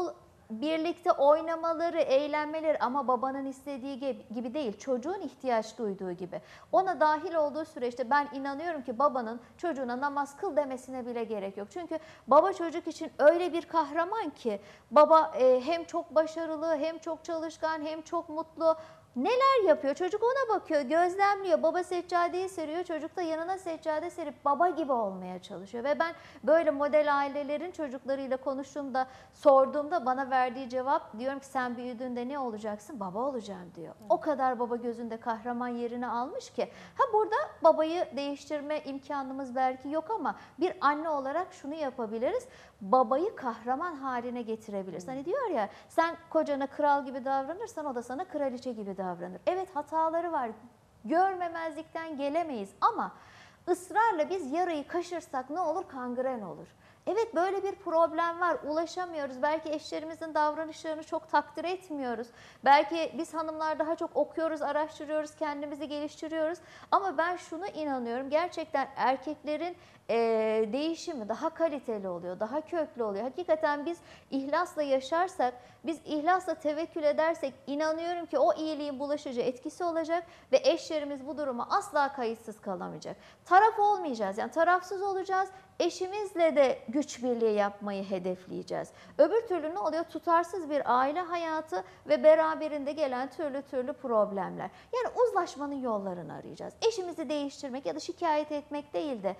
birlikte oynamaları, eğlenmeleri ama babanın istediği gibi- gibi değil, çocuğun ihtiyaç duyduğu gibi. Ona dahil olduğu süreçte ben inanıyorum ki babanın çocuğuna namaz kıl demesine bile gerek yok. Çünkü baba çocuk için öyle bir kahraman ki baba e, hem çok başarılı, hem çok çalışkan, hem çok mutlu. Neler yapıyor? Çocuk ona bakıyor, gözlemliyor. Baba seccadeyi seriyor, çocuk da yanına seccade serip baba gibi olmaya çalışıyor. Ve ben böyle model ailelerin çocuklarıyla konuştuğumda, sorduğumda bana verdiği cevap diyorum ki sen büyüdüğünde ne olacaksın? Baba olacağım diyor. O kadar baba gözünde kahraman yerini almış ki. Ha burada babayı değiştirme imkanımız belki yok ama bir anne olarak şunu yapabiliriz. Babayı kahraman haline getirebiliriz. Hani diyor ya sen kocana kral gibi davranırsan o da sana kraliçe gibi davranır. Evet hataları var. Görmemezlikten gelemeyiz ama ısrarla biz yarayı kaşırsak ne olur? Kangren olur. Evet böyle bir problem var. Ulaşamıyoruz. Belki eşlerimizin davranışlarını çok takdir etmiyoruz. Belki biz hanımlar daha çok okuyoruz, araştırıyoruz, kendimizi geliştiriyoruz. Ama ben şunu inanıyorum. Gerçekten erkeklerin eee, değişimi daha kaliteli oluyor, daha köklü oluyor. Hakikaten biz ihlasla yaşarsak, biz ihlasla tevekkül edersek inanıyorum ki o iyiliğin bulaşıcı etkisi olacak ve eşlerimiz bu duruma asla kayıtsız kalamayacak. Taraf olmayacağız yani tarafsız olacağız. Eşimizle de güç birliği yapmayı hedefleyeceğiz. Öbür türlü ne oluyor? Tutarsız bir aile hayatı ve beraberinde gelen türlü türlü problemler. Yani uzlaşmanın yollarını arayacağız. Eşimizi değiştirmek ya da şikayet etmek değil de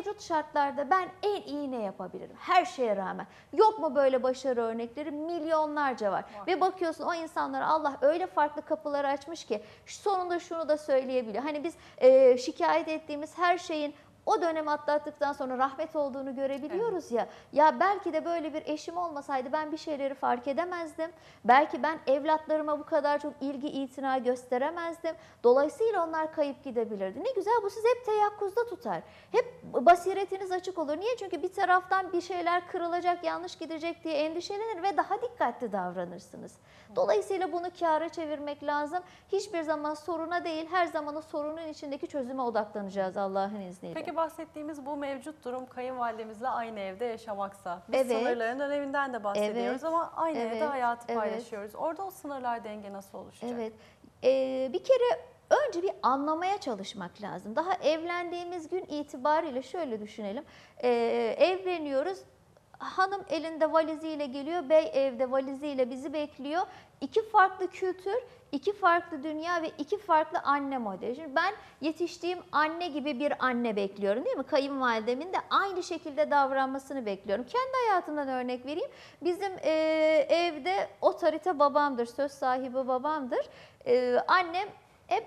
mevcut şartlarda ben en iyi ne yapabilirim? Her şeye rağmen. Yok mu böyle başarı örnekleri? Milyonlarca var. Ve bakıyorsun o insanlara Allah öyle farklı kapılar açmış ki sonunda şunu da söyleyebiliyor. Hani biz e, şikayet ettiğimiz her şeyin o dönem atlattıktan sonra rahmet olduğunu görebiliyoruz ya. Ya belki de böyle bir eşim olmasaydı ben bir şeyleri fark edemezdim. Belki ben evlatlarıma bu kadar çok ilgi itina gösteremezdim. Dolayısıyla onlar kayıp gidebilirdi. Ne güzel bu sizi hep teyakkuzda tutar. Hep basiretiniz açık olur. Niye? Çünkü bir taraftan bir şeyler kırılacak, yanlış gidecek diye endişelenir ve daha dikkatli davranırsınız. Dolayısıyla bunu kâra çevirmek lazım. Hiçbir zaman soruna değil, her zaman o sorunun içindeki çözüme odaklanacağız Allah'ın izniyle. Peki bahsettiğimiz bu mevcut durum kayınvalidemizle aynı evde yaşamaksa. Biz Evet. sınırların öneminden de bahsediyoruz Evet. ama aynı evde Evet. hayatı Evet. paylaşıyoruz. Orada o sınırlar denge nasıl oluşacak? Evet. Ee, bir kere önce bir anlamaya çalışmak lazım. Daha evlendiğimiz gün itibariyle şöyle düşünelim. Ee, evleniyoruz. hanım elinde valiziyle geliyor, bey evde valiziyle bizi bekliyor. İki farklı kültür, iki farklı dünya ve iki farklı anne modeli. Şimdi ben yetiştiğim anne gibi bir anne bekliyorum değil mi? Kayınvalidemin de aynı şekilde davranmasını bekliyorum. Kendi hayatımdan örnek vereyim. Bizim e, evde otorite babamdır, söz sahibi babamdır. E, annem hep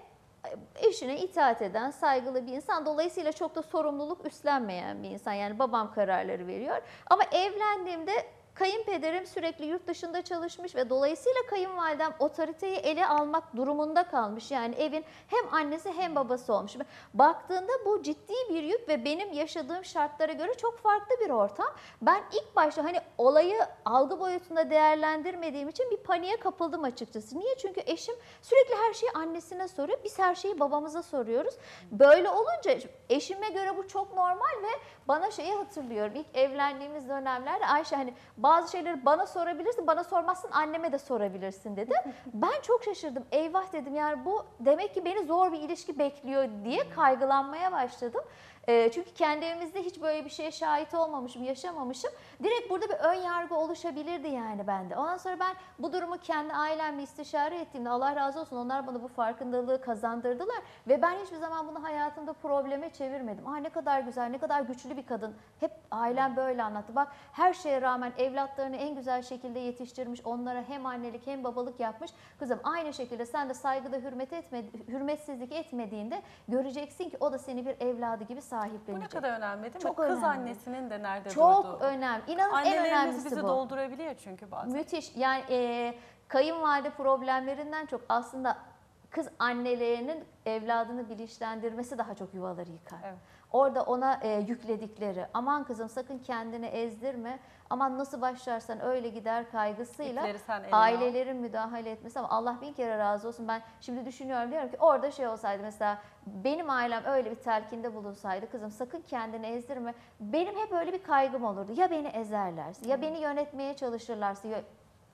eşine itaat eden, saygılı bir insan. Dolayısıyla çok da sorumluluk üstlenmeyen bir insan. Yani babam kararları veriyor. Ama evlendiğimde kayınpederim sürekli yurt dışında çalışmış ve dolayısıyla kayınvalidem otoriteyi ele almak durumunda kalmış. Yani evin hem annesi hem babası olmuş. Baktığında bu ciddi bir yük ve benim yaşadığım şartlara göre çok farklı bir ortam. Ben ilk başta hani olayı algı boyutunda değerlendirmediğim için bir paniğe kapıldım açıkçası. Niye? Çünkü eşim sürekli her şeyi annesine soruyor. Biz her şeyi babamıza soruyoruz. Böyle olunca eşime göre bu çok normal ve bana şeyi hatırlıyorum. İlk evlendiğimiz dönemlerde Ayşe hani bazı şeyleri bana sorabilirsin, bana sormazsın anneme de sorabilirsin dedi. Ben çok şaşırdım. Eyvah dedim yani bu demek ki beni zor bir ilişki bekliyor diye kaygılanmaya başladım. Ee, çünkü kendi evimizde hiç böyle bir şeye şahit olmamışım, yaşamamışım. Direkt burada bir ön yargı oluşabilirdi yani bende. Ondan sonra ben bu durumu kendi ailemle istişare ettiğimde Allah razı olsun onlar bana bu farkındalığı kazandırdılar. Ve ben hiçbir zaman bunu hayatımda probleme çevirmedim. Aa ne kadar güzel, ne kadar güçlü bir kadın. Hep ailem böyle anlattı. Bak her şeye rağmen evlatlarını en güzel şekilde yetiştirmiş. Onlara hem annelik hem babalık yapmış. Kızım aynı şekilde sen de saygıda hürmet etme, hürmetsizlik etmediğinde göreceksin ki o da seni bir evladı gibi Bu sahiplenecek. ne kadar önemli değil mi? Çok Kız önemli. annesinin de nerede Çok durduğu. önemli. İnanın en Annelerimiz önemlisi bizi bu. doldurabiliyor çünkü bazen. Müthiş. Yani e, kayınvalide problemlerinden çok aslında kız annelerinin evladını bilinçlendirmesi daha çok yuvaları yıkar. Evet. Orada ona e, yükledikleri aman kızım sakın kendini ezdirme aman nasıl başlarsan öyle gider kaygısıyla al. ailelerin müdahale etmesi. Ama Allah bin kere razı olsun. Ben şimdi düşünüyorum diyorum ki orada şey olsaydı mesela benim ailem öyle bir telkinde bulunsaydı kızım sakın kendini ezdirme. Benim hep öyle bir kaygım olurdu. Ya beni ezerlerse ya beni yönetmeye çalışırlarsa yö-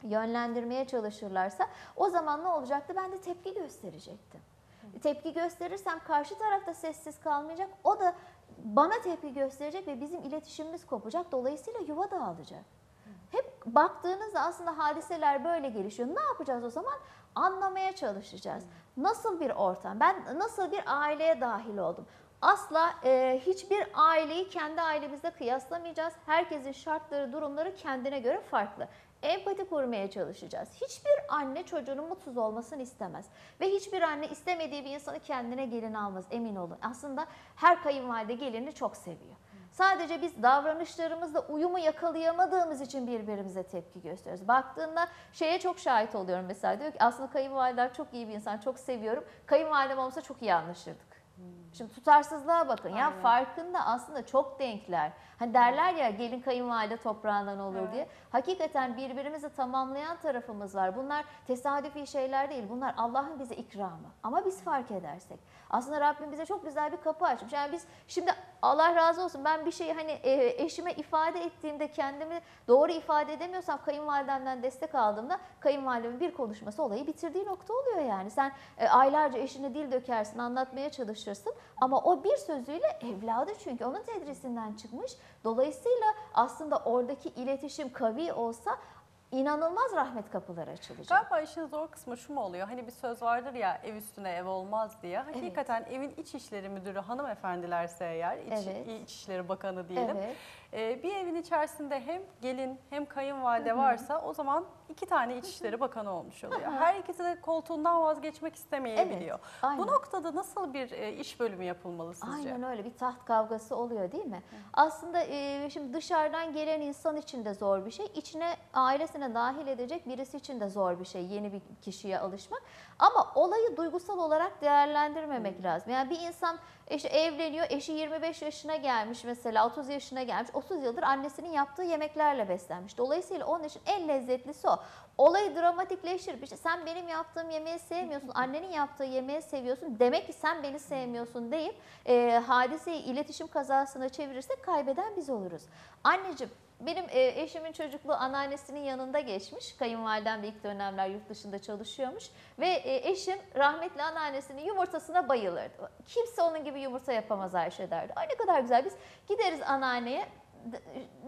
yönlendirmeye çalışırlarsa o zaman ne olacaktı? Ben de tepki gösterecektim. Tepki gösterirsem karşı tarafta sessiz kalmayacak. O da bana tepki gösterecek ve bizim iletişimimiz kopacak. Dolayısıyla yuva dağılacak. Hep baktığınızda aslında hadiseler böyle gelişiyor. Ne yapacağız o zaman? Anlamaya çalışacağız. Nasıl bir ortam? Ben nasıl bir aileye dahil oldum? Asla e, hiçbir aileyi kendi ailemizle kıyaslamayacağız. Herkesin şartları, durumları kendine göre farklı. Empati kurmaya çalışacağız. Hiçbir anne çocuğunun mutsuz olmasını istemez. Ve hiçbir anne istemediği bir insanı kendine gelin almaz emin olun. Aslında her kayınvalide gelini çok seviyor. Sadece biz davranışlarımızla uyumu yakalayamadığımız için birbirimize tepki gösteriyoruz. Baktığında şeye çok şahit oluyorum mesela diyor ki aslında kayınvalidem çok iyi bir insan, çok seviyorum. Kayınvalidem olsa çok iyi anlaşırdık. Şimdi tutarsızlığa bakın. Ya Aynen. farkında aslında çok denkler. Hani derler ya gelin kayınvalide toprağından olur Evet. diye. Hakikaten birbirimizi tamamlayan tarafımız var. Bunlar tesadüfi şeyler değil. Bunlar Allah'ın bize ikramı. Ama biz fark edersek. Aslında Rabbim bize çok güzel bir kapı açmış. Yani biz şimdi Allah razı olsun ben bir şeyi hani e, eşime ifade ettiğimde kendimi doğru ifade edemiyorsam kayınvalidemden destek aldığımda kayınvalidemin bir konuşması olayı bitirdiği nokta oluyor yani. Sen e, aylarca eşine dil dökersin, anlatmaya çalışırsın ama o bir sözüyle evladı çünkü onun tedrisinden çıkmış. Dolayısıyla aslında oradaki iletişim kavi olsa inanılmaz rahmet kapıları açılacak. Galiba işin zor kısmı şu mu oluyor? Hani bir söz vardır ya ev üstüne ev olmaz diye. Hakikaten evin iç işleri müdürü hanımefendilerse eğer, iç, Evet. iç işleri bakanı diyelim. Evet. Ee, bir evin içerisinde hem gelin hem kayınvalide varsa o zaman iki tane İçişleri Bakanı olmuş oluyor. Her ikisi de koltuğundan vazgeçmek istemeyebiliyor. aynen. Bu noktada nasıl bir e, iş bölümü yapılmalı sizce? Aynen öyle bir taht kavgası oluyor değil mi? Aslında e, şimdi dışarıdan gelen insan için de zor bir şey. İçine ailesine dahil edecek birisi için de zor bir şey yeni bir kişiye alışmak. Ama olayı duygusal olarak değerlendirmemek lazım. Yani bir insan işte evleniyor, eşi 25 yaşına gelmiş mesela 30 yaşına gelmiş. 30 yıldır annesinin yaptığı yemeklerle beslenmiş. Dolayısıyla onun için en lezzetlisi o. Olayı dramatikleştirip işte sen benim yaptığım yemeği sevmiyorsun, annenin yaptığı yemeği seviyorsun. Demek ki sen beni sevmiyorsun deyip e, hadiseyi iletişim kazasına çevirirsek kaybeden biz oluruz. Anneciğim benim e, eşimin çocukluğu anneannesinin yanında geçmiş. Kayınvalidem de ilk dönemler yurt dışında çalışıyormuş. Ve e, eşim rahmetli anneannesinin yumurtasına bayılırdı. Kimse onun gibi yumurta yapamaz Ayşe derdi. Ay ne kadar güzel biz gideriz anneanneye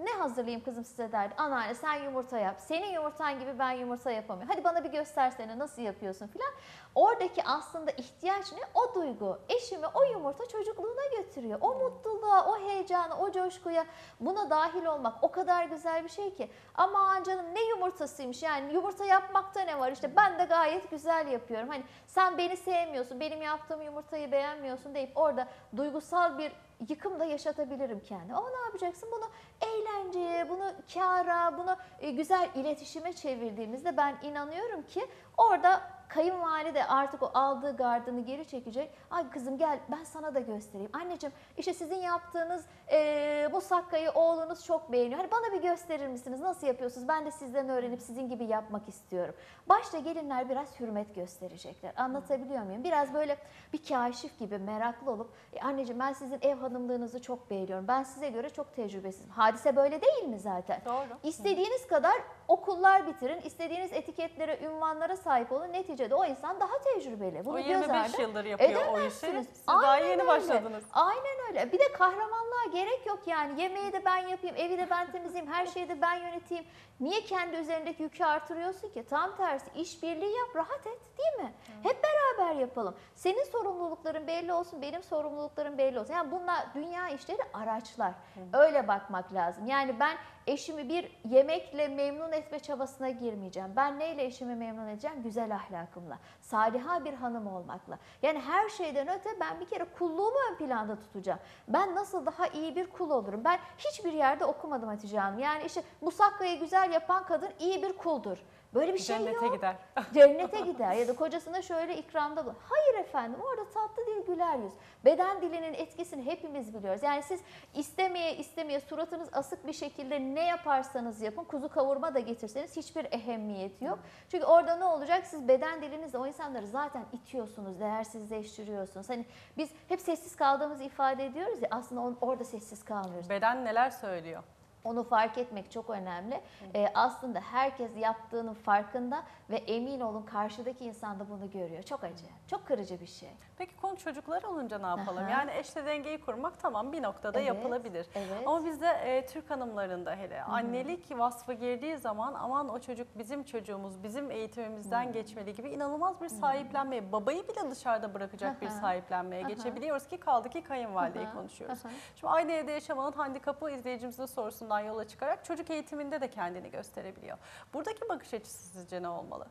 Ne hazırlayayım kızım size derdi. Anneanne sen yumurta yap. Senin yumurtan gibi ben yumurta yapamıyorum. Hadi bana bir göstersene nasıl yapıyorsun filan. Oradaki aslında ihtiyaç ne? O duygu. Eşimi o yumurta çocukluğuna götürüyor. O mutluluğa, o heyecana, o coşkuya buna dahil olmak o kadar güzel bir şey ki. Aman canım ne yumurtasıymış yani yumurta yapmakta ne var işte ben de gayet güzel yapıyorum. Hani sen beni sevmiyorsun, benim yaptığım yumurtayı beğenmiyorsun deyip orada duygusal bir yıkım da yaşatabilirim kendime. Ama ne yapacaksın? Bunu eğlenceye, bunu kâra, bunu e, güzel iletişime çevirdiğimizde ben inanıyorum ki orada kayınvalide artık o aldığı gardını geri çekecek. Ay kızım gel ben sana da göstereyim. Anneciğim işte sizin yaptığınız e, bu sakkayı oğlunuz çok beğeniyor. Hani bana bir gösterir misiniz? Nasıl yapıyorsunuz? Ben de sizden öğrenip sizin gibi yapmak istiyorum. Başta gelinler biraz hürmet gösterecekler. Anlatabiliyor muyum? Biraz böyle bir kaşif gibi meraklı olup e, anneciğim ben sizin ev hanımlığınızı çok beğeniyorum. Ben size göre çok tecrübesizim. Hadise böyle değil mi zaten? Doğru. İstediğiniz kadar okullar bitirin, istediğiniz etiketlere, ünvanlara sahip olun. Neticede o insan daha tecrübeli. Bunu O göz 25 ardı yıldır yapıyor o işi. Siz daha Aynen yeni öyle. başladınız. Aynen öyle. Bir de kahramanlığa gerek yok yani. Yemeği de ben yapayım, evi de ben temizleyeyim, her şeyi de ben yöneteyim. Niye kendi üzerindeki yükü artırıyorsun ki? Tam tersi işbirliği yap, rahat et değil mi? Hep beraber yapalım. Senin sorumlulukların belli olsun, benim sorumluluklarım belli olsun. Yani bunlar dünya işleri araçlar. Öyle bakmak lazım. Yani ben eşimi bir yemekle memnun etme çabasına girmeyeceğim. Ben neyle eşimi memnun edeceğim? Güzel ahlakımla. Saliha bir hanım olmakla. Yani her şeyden öte ben bir kere kulluğumu ön planda tutacağım. Ben nasıl daha iyi bir kul olurum? Ben hiçbir yerde okumadım Hatice Hanım. Yani işte musakkayı güzel yapan kadın iyi bir kuldur. Böyle bir şey Cennete yok. gider. Cennete gider ya da kocasına şöyle ikramda bulun. Hayır efendim orada tatlı dil güler yüz. Beden dilinin etkisini hepimiz biliyoruz. Yani siz istemeye istemeye suratınız asık bir şekilde ne yaparsanız yapın kuzu kavurma da getirseniz hiçbir ehemmiyeti yok. Çünkü orada ne olacak? Siz beden dilinizle o insanları zaten itiyorsunuz, değersizleştiriyorsunuz. Hani biz hep sessiz kaldığımızı ifade ediyoruz ya aslında orada sessiz kalmıyoruz. Beden neler söylüyor? Onu fark etmek çok önemli. Ee, aslında herkes yaptığının farkında ve emin olun karşıdaki insan da bunu görüyor. Çok acı, çok kırıcı bir şey. Peki konu çocuklar olunca ne yapalım? Aha. Yani eşle dengeyi kurmak tamam bir noktada Evet, yapılabilir. evet. Ama bizde e, Türk hanımlarında hele annelik vasfı girdiği zaman aman o çocuk bizim çocuğumuz, bizim eğitimimizden geçmeli gibi inanılmaz bir sahiplenmeye, babayı bile dışarıda bırakacak bir Aha. sahiplenmeye Aha. geçebiliyoruz ki kaldı ki kayınvalideyi Aha. konuşuyoruz. Aha. Şimdi aynı evde yaşamanın handikapı izleyicimizin sorusundan yola çıkarak çocuk eğitiminde de kendini gösterebiliyor. Buradaki bakış açısı sizce ne olmalı?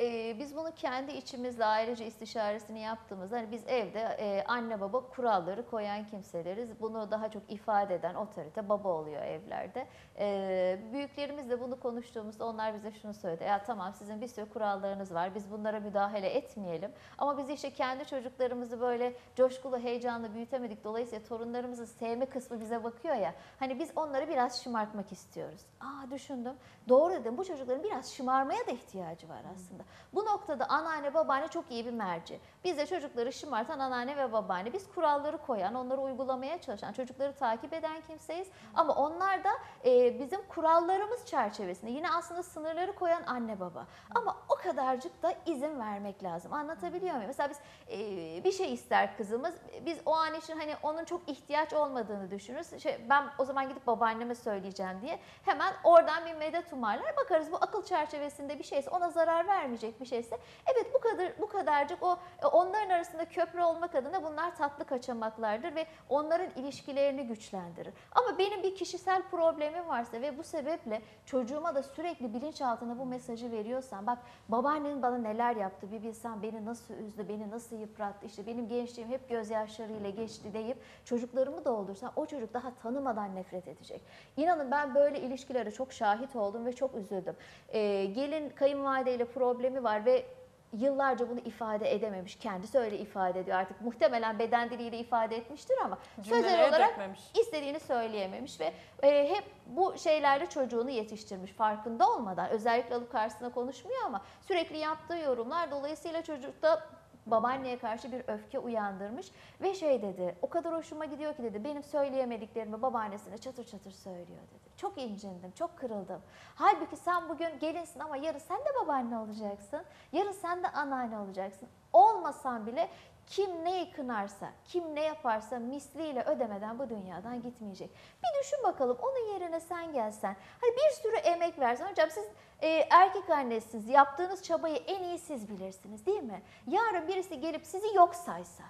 Ee, biz bunu kendi içimizle ayrıca istişaresini yaptığımızda hani biz evde e, anne baba kuralları koyan kimseleriz. Bunu daha çok ifade eden otorite baba oluyor evlerde. Ee, büyüklerimizle bunu konuştuğumuzda onlar bize şunu söyledi. Ya tamam sizin bir sürü kurallarınız var. Biz bunlara müdahale etmeyelim. Ama biz işte kendi çocuklarımızı böyle coşkulu, heyecanlı büyütemedik. Dolayısıyla torunlarımızı sevme kısmı bize bakıyor ya. Hani biz onları biraz şımartmak istiyoruz. Aa düşündüm. Doğru dedim. Bu çocukların biraz şımarmaya da ihtiyacı var aslında. Bu noktada anneanne babaanne çok iyi bir merci. Biz de çocukları şımartan anneanne ve babaanne. Biz kuralları koyan, onları uygulamaya çalışan, çocukları takip eden kimseyiz. Ama onlar da e, bizim kurallarımız çerçevesinde yine aslında sınırları koyan anne baba. Ama o kadarcık da izin vermek lazım. Anlatabiliyor muyum? Mesela biz e, bir şey ister kızımız. Biz o an için hani onun çok ihtiyaç olmadığını düşünürüz. Şey, ben o zaman gidip babaanneme söyleyeceğim diye. Hemen oradan bir medet umarlar. Bakarız bu akıl çerçevesinde bir şeyse ona zarar vermeyecek bir. Evet bu kadar bu kadarcık o e, onların arasında köprü olmak adına bunlar tatlı kaçamaklardır ve onların ilişkilerini güçlendirir. Ama benim bir kişisel problemim varsa ve bu sebeple çocuğuma da sürekli bilinçaltına bu mesajı veriyorsam bak babaannenin bana neler yaptı bir bilsen beni nasıl üzdü, beni nasıl yıprattı, işte benim gençliğim hep gözyaşlarıyla geçti deyip çocuklarımı doldursam o çocuk daha tanımadan nefret edecek. İnanın ben böyle ilişkilere çok şahit oldum ve çok üzüldüm. Ee, gelin kayınvalideyle problemi var ve yıllarca bunu ifade edememiş. Kendisi öyle ifade ediyor artık. Muhtemelen beden diliyle ifade etmiştir ama sözel Cümlelere olarak dökmemiş. istediğini söyleyememiş ve e, hep bu şeylerle çocuğunu yetiştirmiş farkında olmadan. Özellikle alıp karşısına konuşmuyor ama sürekli yaptığı yorumlar dolayısıyla çocukta babaanneye karşı bir öfke uyandırmış ve şey dedi o kadar hoşuma gidiyor ki dedi benim söyleyemediklerimi babaannesine çatır çatır söylüyor dedi. Çok incindim, çok kırıldım. Halbuki sen bugün gelinsin ama yarın sen de babaanne olacaksın. Yarın sen de anneanne olacaksın. Olmasan bile Kim neyi kınarsa, kim ne yaparsa misliyle ödemeden bu dünyadan gitmeyecek. Bir düşün bakalım onun yerine sen gelsen. Hani bir sürü emek versen. Hocam siz e, erkek annesiniz. Yaptığınız çabayı en iyi siz bilirsiniz değil mi? Yarın birisi gelip sizi yok saysa.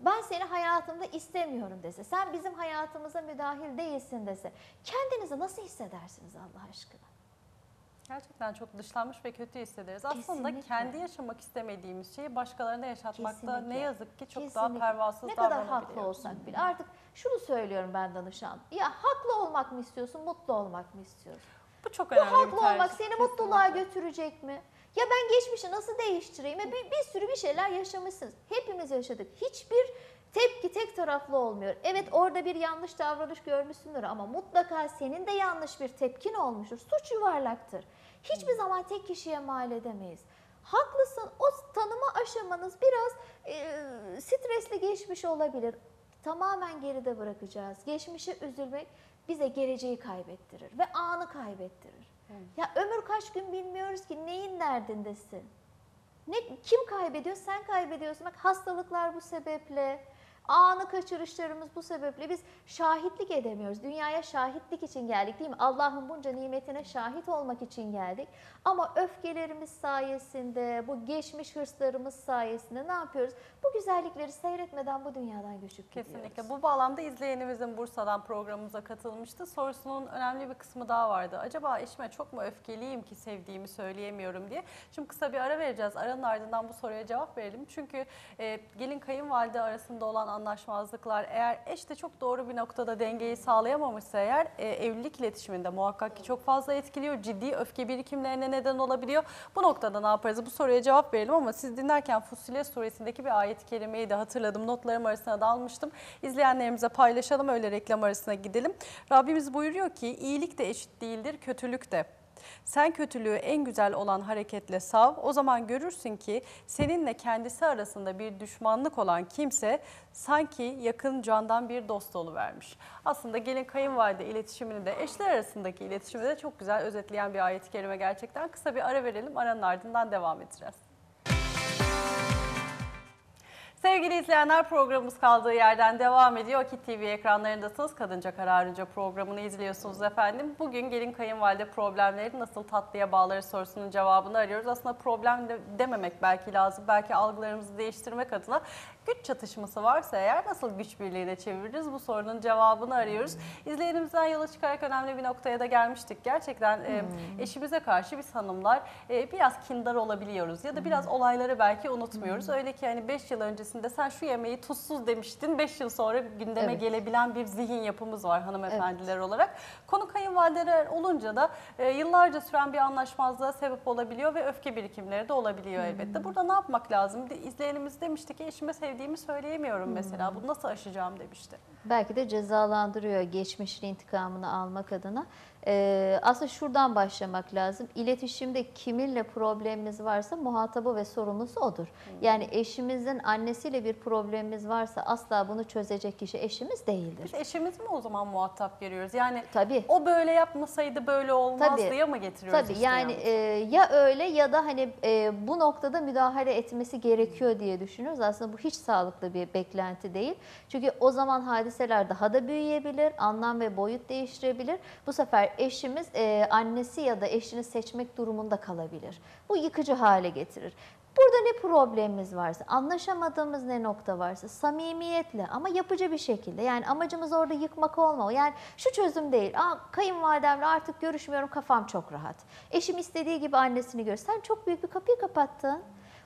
Ben seni hayatımda istemiyorum dese, sen bizim hayatımıza müdahil değilsin dese, kendinizi nasıl hissedersiniz Allah aşkına? Gerçekten çok dışlanmış ve kötü hissederiz. Aslında Kesinlikle. kendi yaşamak istemediğimiz şeyi başkalarına yaşatmakta ne yazık ki çok daha Kesinlikle. pervasız Ne kadar haklı olsak bile. Artık şunu söylüyorum ben danışan. Ya haklı olmak mı istiyorsun, mutlu olmak mı istiyorsun? Bu çok Bu önemli bir haklı tercih. olmak seni kesinlikle. mutluluğa götürecek mi? Ya ben geçmişi nasıl değiştireyim? Ya Bir, bir sürü bir şeyler yaşamışsınız. Hepimiz yaşadık. Hiçbir tepki tek taraflı olmuyor. Evet orada bir yanlış davranış görmüşsündür ama mutlaka senin de yanlış bir tepkin olmuştur. Suç yuvarlaktır. Hiçbir zaman tek kişiye mal edemeyiz. Haklısın. O tanıma aşamanız biraz e, stresli geçmiş olabilir. Tamamen geride bırakacağız. Geçmişe üzülmek bize geleceği kaybettirir ve anı kaybettirir. Ya ömür kaç gün bilmiyoruz ki neyin derdindesin? Ne kim kaybediyor? Sen kaybediyorsun. Bak hastalıklar bu sebeple, anı kaçırışlarımız bu sebeple biz şahitlik edemiyoruz. Dünyaya şahitlik için geldik değil mi? Allah'ın bunca nimetine şahit olmak için geldik. Ama öfkelerimiz sayesinde, bu geçmiş hırslarımız sayesinde ne yapıyoruz? Bu güzellikleri seyretmeden bu dünyadan göçüp gidiyoruz. Kesinlikle. Bu bağlamda izleyenimizin Bursa'dan programımıza katılmıştı. Sorusunun önemli bir kısmı daha vardı. Acaba eşime çok mu öfkeliyim ki sevdiğimi söyleyemiyorum diye. Şimdi kısa bir ara vereceğiz. Aranın ardından bu soruya cevap verelim. Çünkü e, gelin kayınvalide arasında olan anlaşmazlıklar eğer eş de çok doğru bir noktada dengeyi sağlayamamışsa eğer e, evlilik iletişiminde muhakkak ki çok fazla etkiliyor. Ciddi öfke birikimlerine neden olabiliyor. Bu noktada ne yaparız? Bu soruya cevap verelim ama siz dinlerken Fussilet suresindeki bir ayet-i kerimeyi de hatırladım. Notlarım arasına da almıştım. İzleyenlerimize paylaşalım öyle reklam arasına gidelim. Rabbimiz buyuruyor ki iyilik de eşit değildir, kötülük de. Sen kötülüğü en güzel olan hareketle sav. O zaman görürsün ki seninle kendisi arasında bir düşmanlık olan kimse sanki yakın candan bir dost vermiş. Aslında gelin kayınvalide iletişimini de eşler arasındaki iletişimi de çok güzel özetleyen bir ayet-i kerime gerçekten. Kısa bir ara verelim. Aranın ardından devam edeceğiz. Sevgili izleyenler programımız kaldığı yerden devam ediyor. Akit TV ekranlarındasınız. Kadınca Kararınca programını izliyorsunuz efendim. Bugün gelin kayınvalide problemleri nasıl tatlıya bağları sorusunun cevabını arıyoruz. Aslında problem de dememek belki lazım. Belki algılarımızı değiştirmek adına güç çatışması varsa eğer nasıl güç birliğine çeviririz bu sorunun cevabını arıyoruz. İzleyenimizden yola çıkarak önemli bir noktaya da gelmiştik. Gerçekten e, eşimize karşı biz hanımlar e, biraz kindar olabiliyoruz ya da biraz olayları belki unutmuyoruz. Öyle ki hani 5 yıl öncesinde sen şu yemeği tuzsuz demiştin 5 yıl sonra gündeme Evet. gelebilen bir zihin yapımız var hanımefendiler olarak. Konu kayınvalideler olunca da e, yıllarca süren bir anlaşmazlığa sebep olabiliyor ve öfke birikimleri de olabiliyor elbette. Burada ne yapmak lazım? De- İzleyenimiz demişti ki eşime sevdiğimi söyleyemiyorum mesela. Bunu nasıl aşacağım demişti. belki de cezalandırıyor geçmişin intikamını almak adına. Ee, aslında şuradan başlamak lazım. İletişimde kiminle problemimiz varsa muhatabı ve sorumlusu odur. Yani eşimizin annesiyle bir problemimiz varsa asla bunu çözecek kişi eşimiz değildir. Biz eşimiz mi o zaman muhatap görüyoruz? Yani Tabii. o böyle yapmasaydı böyle olmazdı Tabii. ya mı getiriyoruz Tabii işte yani yani? e, ya öyle ya da hani e, bu noktada müdahale etmesi gerekiyor diye düşünüyoruz. Aslında bu hiç sağlıklı bir beklenti değil. Çünkü o zaman hadiseler daha da büyüyebilir, anlam ve boyut değiştirebilir. Bu sefer eşimiz e, annesi ya da eşini seçmek durumunda kalabilir. Bu yıkıcı hale getirir. Burada ne problemimiz varsa, anlaşamadığımız ne nokta varsa samimiyetle ama yapıcı bir şekilde yani amacımız orada yıkmak olmamalı. Yani şu çözüm değil. Aa, kayınvalidemle artık görüşmüyorum kafam çok rahat. Eşim istediği gibi annesini gör. Sen çok büyük bir kapıyı kapattın.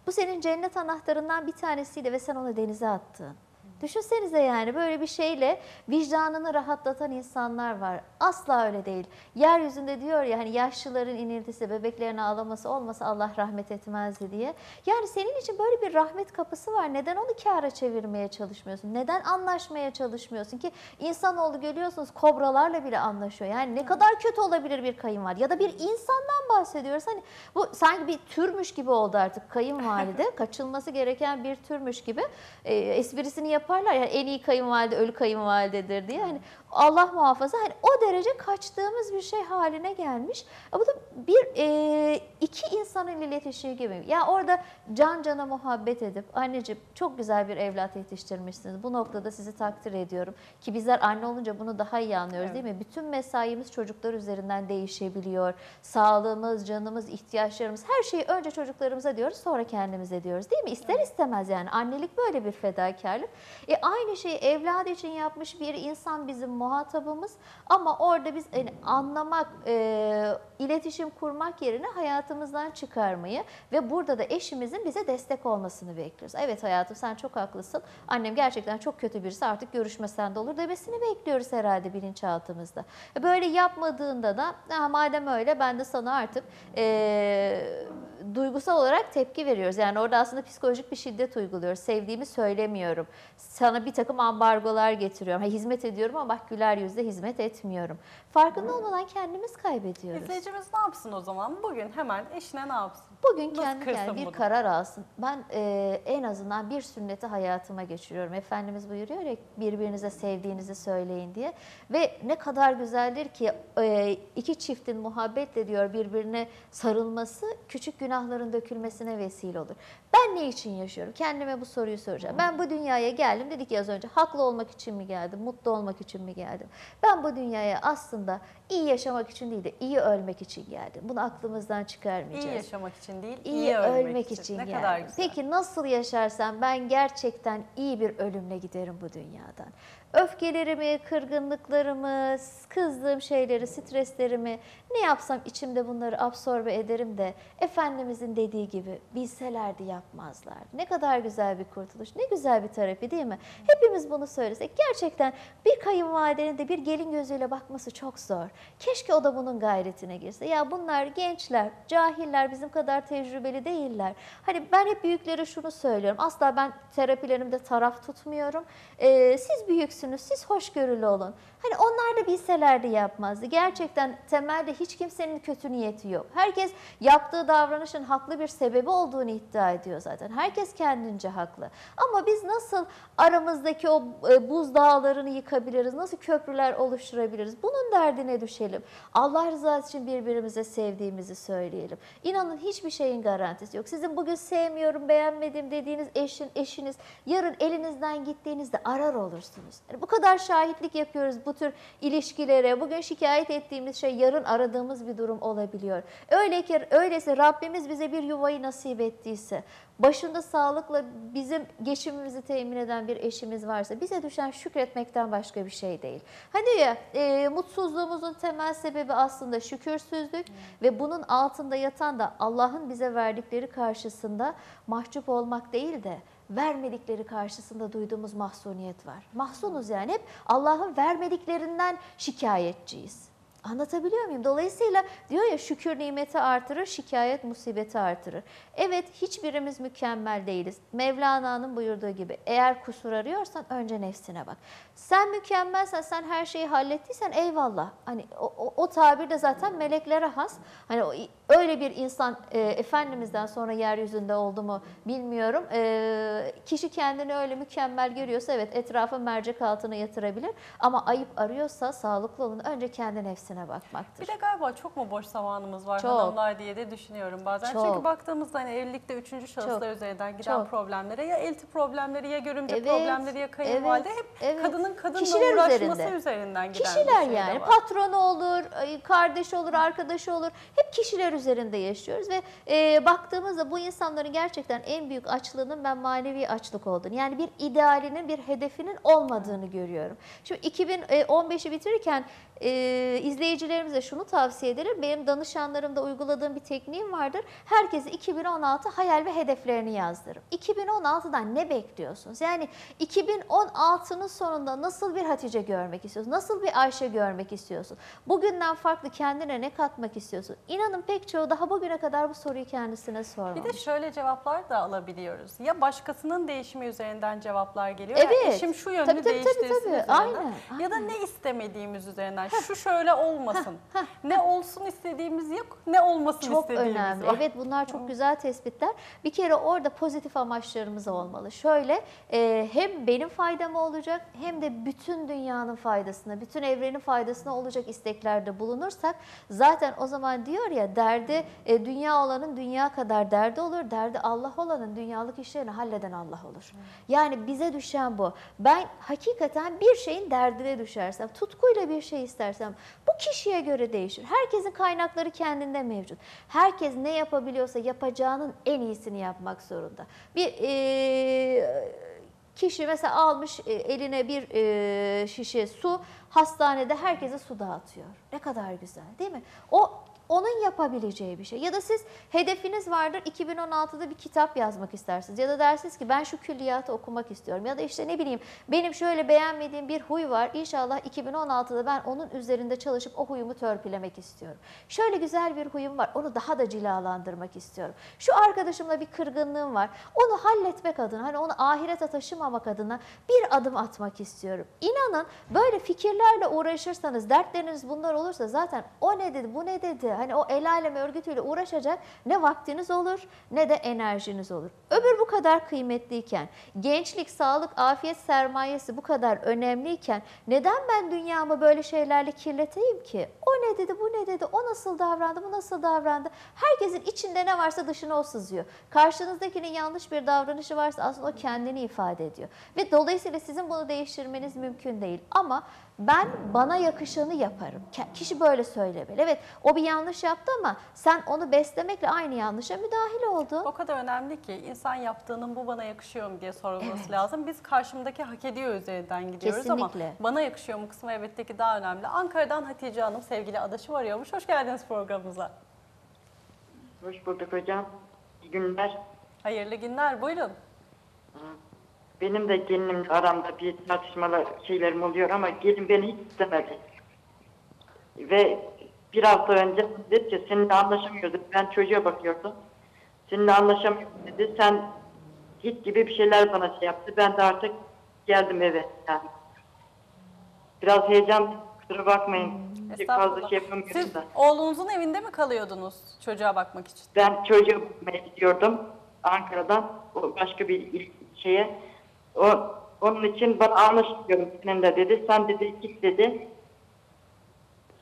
Bu senin cennet anahtarından bir tanesiydi ve sen onu denize attın. Düşünsenize yani böyle bir şeyle vicdanını rahatlatan insanlar var. Asla öyle değil. Yeryüzünde diyor ya hani yaşlıların iniltisi, bebeklerin ağlaması olmasa Allah rahmet etmezdi diye. Yani senin için böyle bir rahmet kapısı var. Neden onu kâra çevirmeye çalışmıyorsun? Neden anlaşmaya çalışmıyorsun ki insanoğlu görüyorsunuz kobralarla bile anlaşıyor. Yani ne kadar kötü olabilir bir kayınvalide ya da bir insandan bahsediyoruz. Hani bu sanki bir türmüş gibi oldu artık kayınvalide. kaçılması gereken bir türmüş gibi e, esprisini yaparlar ya en iyi kayınvalide ölü kayınvalidedir diye. Hani Allah muhafaza hani o derece kaçtığımız bir şey haline gelmiş. E, Bu da bir e, iki insanın iletişimi gibi. Ya orada can cana muhabbet edip anneciğim çok güzel bir evlat yetiştirmişsiniz. Bu noktada sizi takdir ediyorum. Ki bizler anne olunca bunu daha iyi anlıyoruz Evet. değil mi? Bütün mesaimiz çocuklar üzerinden değişebiliyor. Sağlığımız, canımız, ihtiyaçlarımız her şeyi önce çocuklarımıza diyoruz sonra kendimize diyoruz değil mi? İster istemez yani annelik böyle bir fedakarlık. E aynı şeyi evladı için yapmış bir insan bizim muhatabımız. Ama orada biz yani anlamak, e, iletişim kurmak yerine hayatımızdan çıkarmayı ve burada da eşimizin bize destek olmasını bekliyoruz. Evet hayatım sen çok haklısın. Annem gerçekten çok kötü birisi artık görüşmesen de olur demesini bekliyoruz herhalde bilinçaltımızda. E, Böyle yapmadığında da "Ha, madem öyle ben de sana artık e, duygusal olarak tepki veriyoruz. Yani orada aslında psikolojik bir şiddet uyguluyoruz. Sevdiğimi söylemiyorum. Sana bir takım ambargolar getiriyorum. Hizmet ediyorum ama bak güler yüzle hizmet etmiyorum. Farkında olmadan kendimiz kaybediyoruz. İzleyicimiz ne yapsın o zaman? Bugün hemen eşine ne yapsın? Bugün Nasıl kendi kendine bir bunu? karar alsın. Ben e, en azından bir sünneti hayatıma geçiriyorum. Efendimiz buyuruyor ya birbirinize sevdiğinizi söyleyin diye. Ve ne kadar güzeldir ki e, iki çiftin muhabbetle diyor birbirine sarılması küçük günahların dökülmesine vesile olur. Ben ne için yaşıyorum? Kendime bu soruyu soracağım. Ben bu dünyaya geldim dedik ya az önce haklı olmak için mi geldim? Mutlu olmak için mi geldim? Ben bu dünyaya aslında iyi yaşamak için değil de iyi ölmek için geldim. Bunu aklımızdan çıkarmayacağız. İyi yaşamak için değil, İyi, ölmek, için, Ne geldim. kadar güzel. Peki nasıl yaşarsam ben gerçekten iyi bir ölümle giderim bu dünyadan. Öfkelerimi, kırgınlıklarımı, kızdığım şeyleri, streslerimi ne yapsam içimde bunları absorbe ederim de Efendimizin dediği gibi bilselerdi yapmazlar. Ne kadar güzel bir kurtuluş, ne güzel bir terapi değil mi? Hepimiz bunu söylesek gerçekten bir kayınvalidenin de bir gelin gözüyle bakması çok zor. Keşke o da bunun gayretine girse. Ya bunlar gençler, cahiller, bizim kadar tecrübeli değiller. Hani ben hep büyüklere şunu söylüyorum. Asla ben terapilerimde taraf tutmuyorum. Ee, siz büyüksünüz, siz hoşgörülü olun. Hani onlar da bilselerdi yapmazdı. Gerçekten temelde hiç kimsenin kötü niyeti yok. Herkes yaptığı davranışın haklı bir sebebi olduğunu iddia ediyor zaten. Herkes kendince haklı. Ama biz nasıl aramızdaki o e, buz dağlarını yıkabiliriz? Nasıl köprüler oluşturabiliriz? Bunun derdine düşelim. Allah rızası için birbirimize sevdiğimizi söyleyelim. İnanın hiçbir şeyin garantisi yok. Sizin bugün sevmiyorum, beğenmedim dediğiniz eşin, eşiniz yarın elinizden gittiğinizde arar olursunuz. Yani bu kadar şahitlik yapıyoruz bu tür ilişkilere. Bugün şikayet ettiğimiz şey yarın aradığımız bir durum olabiliyor. Öyle ki öyleyse Rabbimiz bize bir yuvayı nasip ettiyse, başında sağlıkla bizim geçimimizi temin eden bir eşimiz varsa bize düşen şükretmekten başka bir şey değil. Hani ya e, mutsuzluğumuzun temel sebebi aslında şükürsüzlük ve bunun altında yatan da Allah'ın bize verdikleri karşısında mahcup olmak değil de vermedikleri karşısında duyduğumuz mahzuniyet var. Mahzunuz yani hep Allah'ın vermediklerinden şikayetçiyiz. Anlatabiliyor muyum? Dolayısıyla diyor ya şükür nimeti artırır, şikayet musibeti artırır. Evet hiçbirimiz mükemmel değiliz. Mevlana'nın buyurduğu gibi eğer kusur arıyorsan önce nefsine bak. Sen mükemmelsen, sen her şeyi hallettiysen eyvallah. Hani o, o, o tabir de zaten meleklere has. Hani o, öyle bir insan e, Efendimiz'den sonra yeryüzünde oldu mu bilmiyorum. E, kişi kendini öyle mükemmel görüyorsa evet etrafa mercek altına yatırabilir. Ama ayıp arıyorsa sağlıklı olun önce kendi nefsine bakmaktır. Bir de galiba çok mu boş zamanımız var Çok. hanımlar diye de düşünüyorum bazen. Çok. Çünkü baktığımızda hani evlilikte üçüncü şahıslar üzerinden giden Çok. problemlere ya elti problemleri ya görümce Evet, problemleri ya kayınvalide evet, hep evet. kadının kadınla Kişiler uğraşması üzerinde. üzerinden giden Kişiler bir şey de yani var. patronu olur, ay, kardeşi olur, arkadaşı olur. Hep kişiler üzerinde yaşıyoruz ve e, baktığımızda bu insanların gerçekten en büyük açlığının ben manevi açlık olduğunu yani bir idealinin, bir hedefinin olmadığını görüyorum. Şimdi 2015'i bitirirken e, izleyicilerimize şunu tavsiye ederim. Benim danışanlarımda uyguladığım bir tekniğim vardır. Herkese 2016 hayal ve hedeflerini yazdırırım. 2016'dan ne bekliyorsunuz? Yani 2016'nın sonunda nasıl bir Hatice görmek istiyorsun? Nasıl bir Ayşe görmek istiyorsun? Bugünden farklı kendine ne katmak istiyorsun? İnanın pek çoğu daha bugüne kadar bu soruyu kendisine sormamış. Bir de şöyle cevaplar da alabiliyoruz. Ya başkasının değişimi üzerinden cevaplar geliyor. Evet. Ya eşim şu yönünü Tabii, tabii, tabii, değiştirsin tabii. üzerinden. Aynen, Ya da ne istemediğimiz üzerinden. Şu şöyle olmasın. ne olsun istediğimiz yok, ne olmasın Çok istediğimiz önemli. var. Evet bunlar çok güzel tespitler. Bir kere orada pozitif amaçlarımız olmalı. Şöyle e, hem benim faydama olacak hem de bütün dünyanın faydasına, bütün evrenin faydasına olacak isteklerde bulunursak zaten o zaman diyor ya derdi e, dünya olanın dünya kadar derdi olur. Derdi Allah olanın dünyalık işlerini halleden Allah olur. Yani bize düşen bu. Ben hakikaten bir şeyin derdine düşersem, tutkuyla bir şey istersem bu kişiye göre değişir. Herkesin kaynakları kendinde mevcut. Herkes ne yapabiliyorsa yapacağının en iyisini yapmak zorunda. Bir eee, kişi mesela almış e, eline bir e, şişe su, hastanede herkese su dağıtıyor. Ne kadar güzel değil mi? O onun yapabileceği bir şey. Ya da siz hedefiniz vardır 2016'da bir kitap yazmak istersiniz. Ya da dersiniz ki ben şu külliyatı okumak istiyorum. Ya da işte ne bileyim benim şöyle beğenmediğim bir huy var. İnşallah 2016'da ben onun üzerinde çalışıp o huyumu törpülemek istiyorum. Şöyle güzel bir huyum var. Onu daha da cilalandırmak istiyorum. Şu arkadaşımla bir kırgınlığım var. Onu halletmek adına hani onu ahirete taşımamak adına bir adım atmak istiyorum. İnanın böyle fikirlerle uğraşırsanız dertleriniz bunlar olursa zaten o ne dedi bu ne dedi hani o el alem örgütüyle uğraşacak ne vaktiniz olur ne de enerjiniz olur. Öbür bu kadar kıymetliyken gençlik, sağlık, afiyet sermayesi bu kadar önemliyken neden ben dünyamı böyle şeylerle kirleteyim ki? O ne dedi bu ne dedi o nasıl davrandı bu nasıl davrandı? Herkesin içinde ne varsa dışına o sızıyor. Karşınızdakinin yanlış bir davranışı varsa aslında o kendini ifade ediyor. Ve dolayısıyla sizin bunu değiştirmeniz mümkün değil. Ama ben bana yakışanı yaparım. Kişi böyle söylemeli. Evet o bir yanlış yaptı ama sen onu beslemekle aynı yanlışa müdahil oldun. O kadar önemli ki insan yaptığının bu bana yakışıyor mu diye sorulması lazım. Biz karşımdaki hak ediyor üzerinden gidiyoruz ama Kesinlikle. bana yakışıyor mu kısmı elbette ki daha önemli. Ankara'dan Hatice Hanım sevgili adaşım arıyormuş. Hoş geldiniz programımıza. Hoş bulduk hocam. İyi günler. Hayırlı günler. Buyurun. Benim de gelinimle aramda bir tartışmalı şeylerim oluyor ama gelin beni hiç istemedi. Ve bir hafta önce dedi ki seninle anlaşamıyorduk. Ben çocuğa bakıyordum. Seninle anlaşamıyordum dedi. Sen git gibi bir şeyler bana şey yaptı. Ben de artık geldim eve. Yani. Biraz heyecan kusura bakmayın. Pek fazla Estağfurullah. şey yapamıyorum Siz da. oğlunuzun evinde mi kalıyordunuz çocuğa bakmak için? Ben çocuğa bakmaya gidiyordum Ankara'dan o başka bir şeye. O onun için bana anlaşmıyorum seninle dedi. Sen dedi git dedi.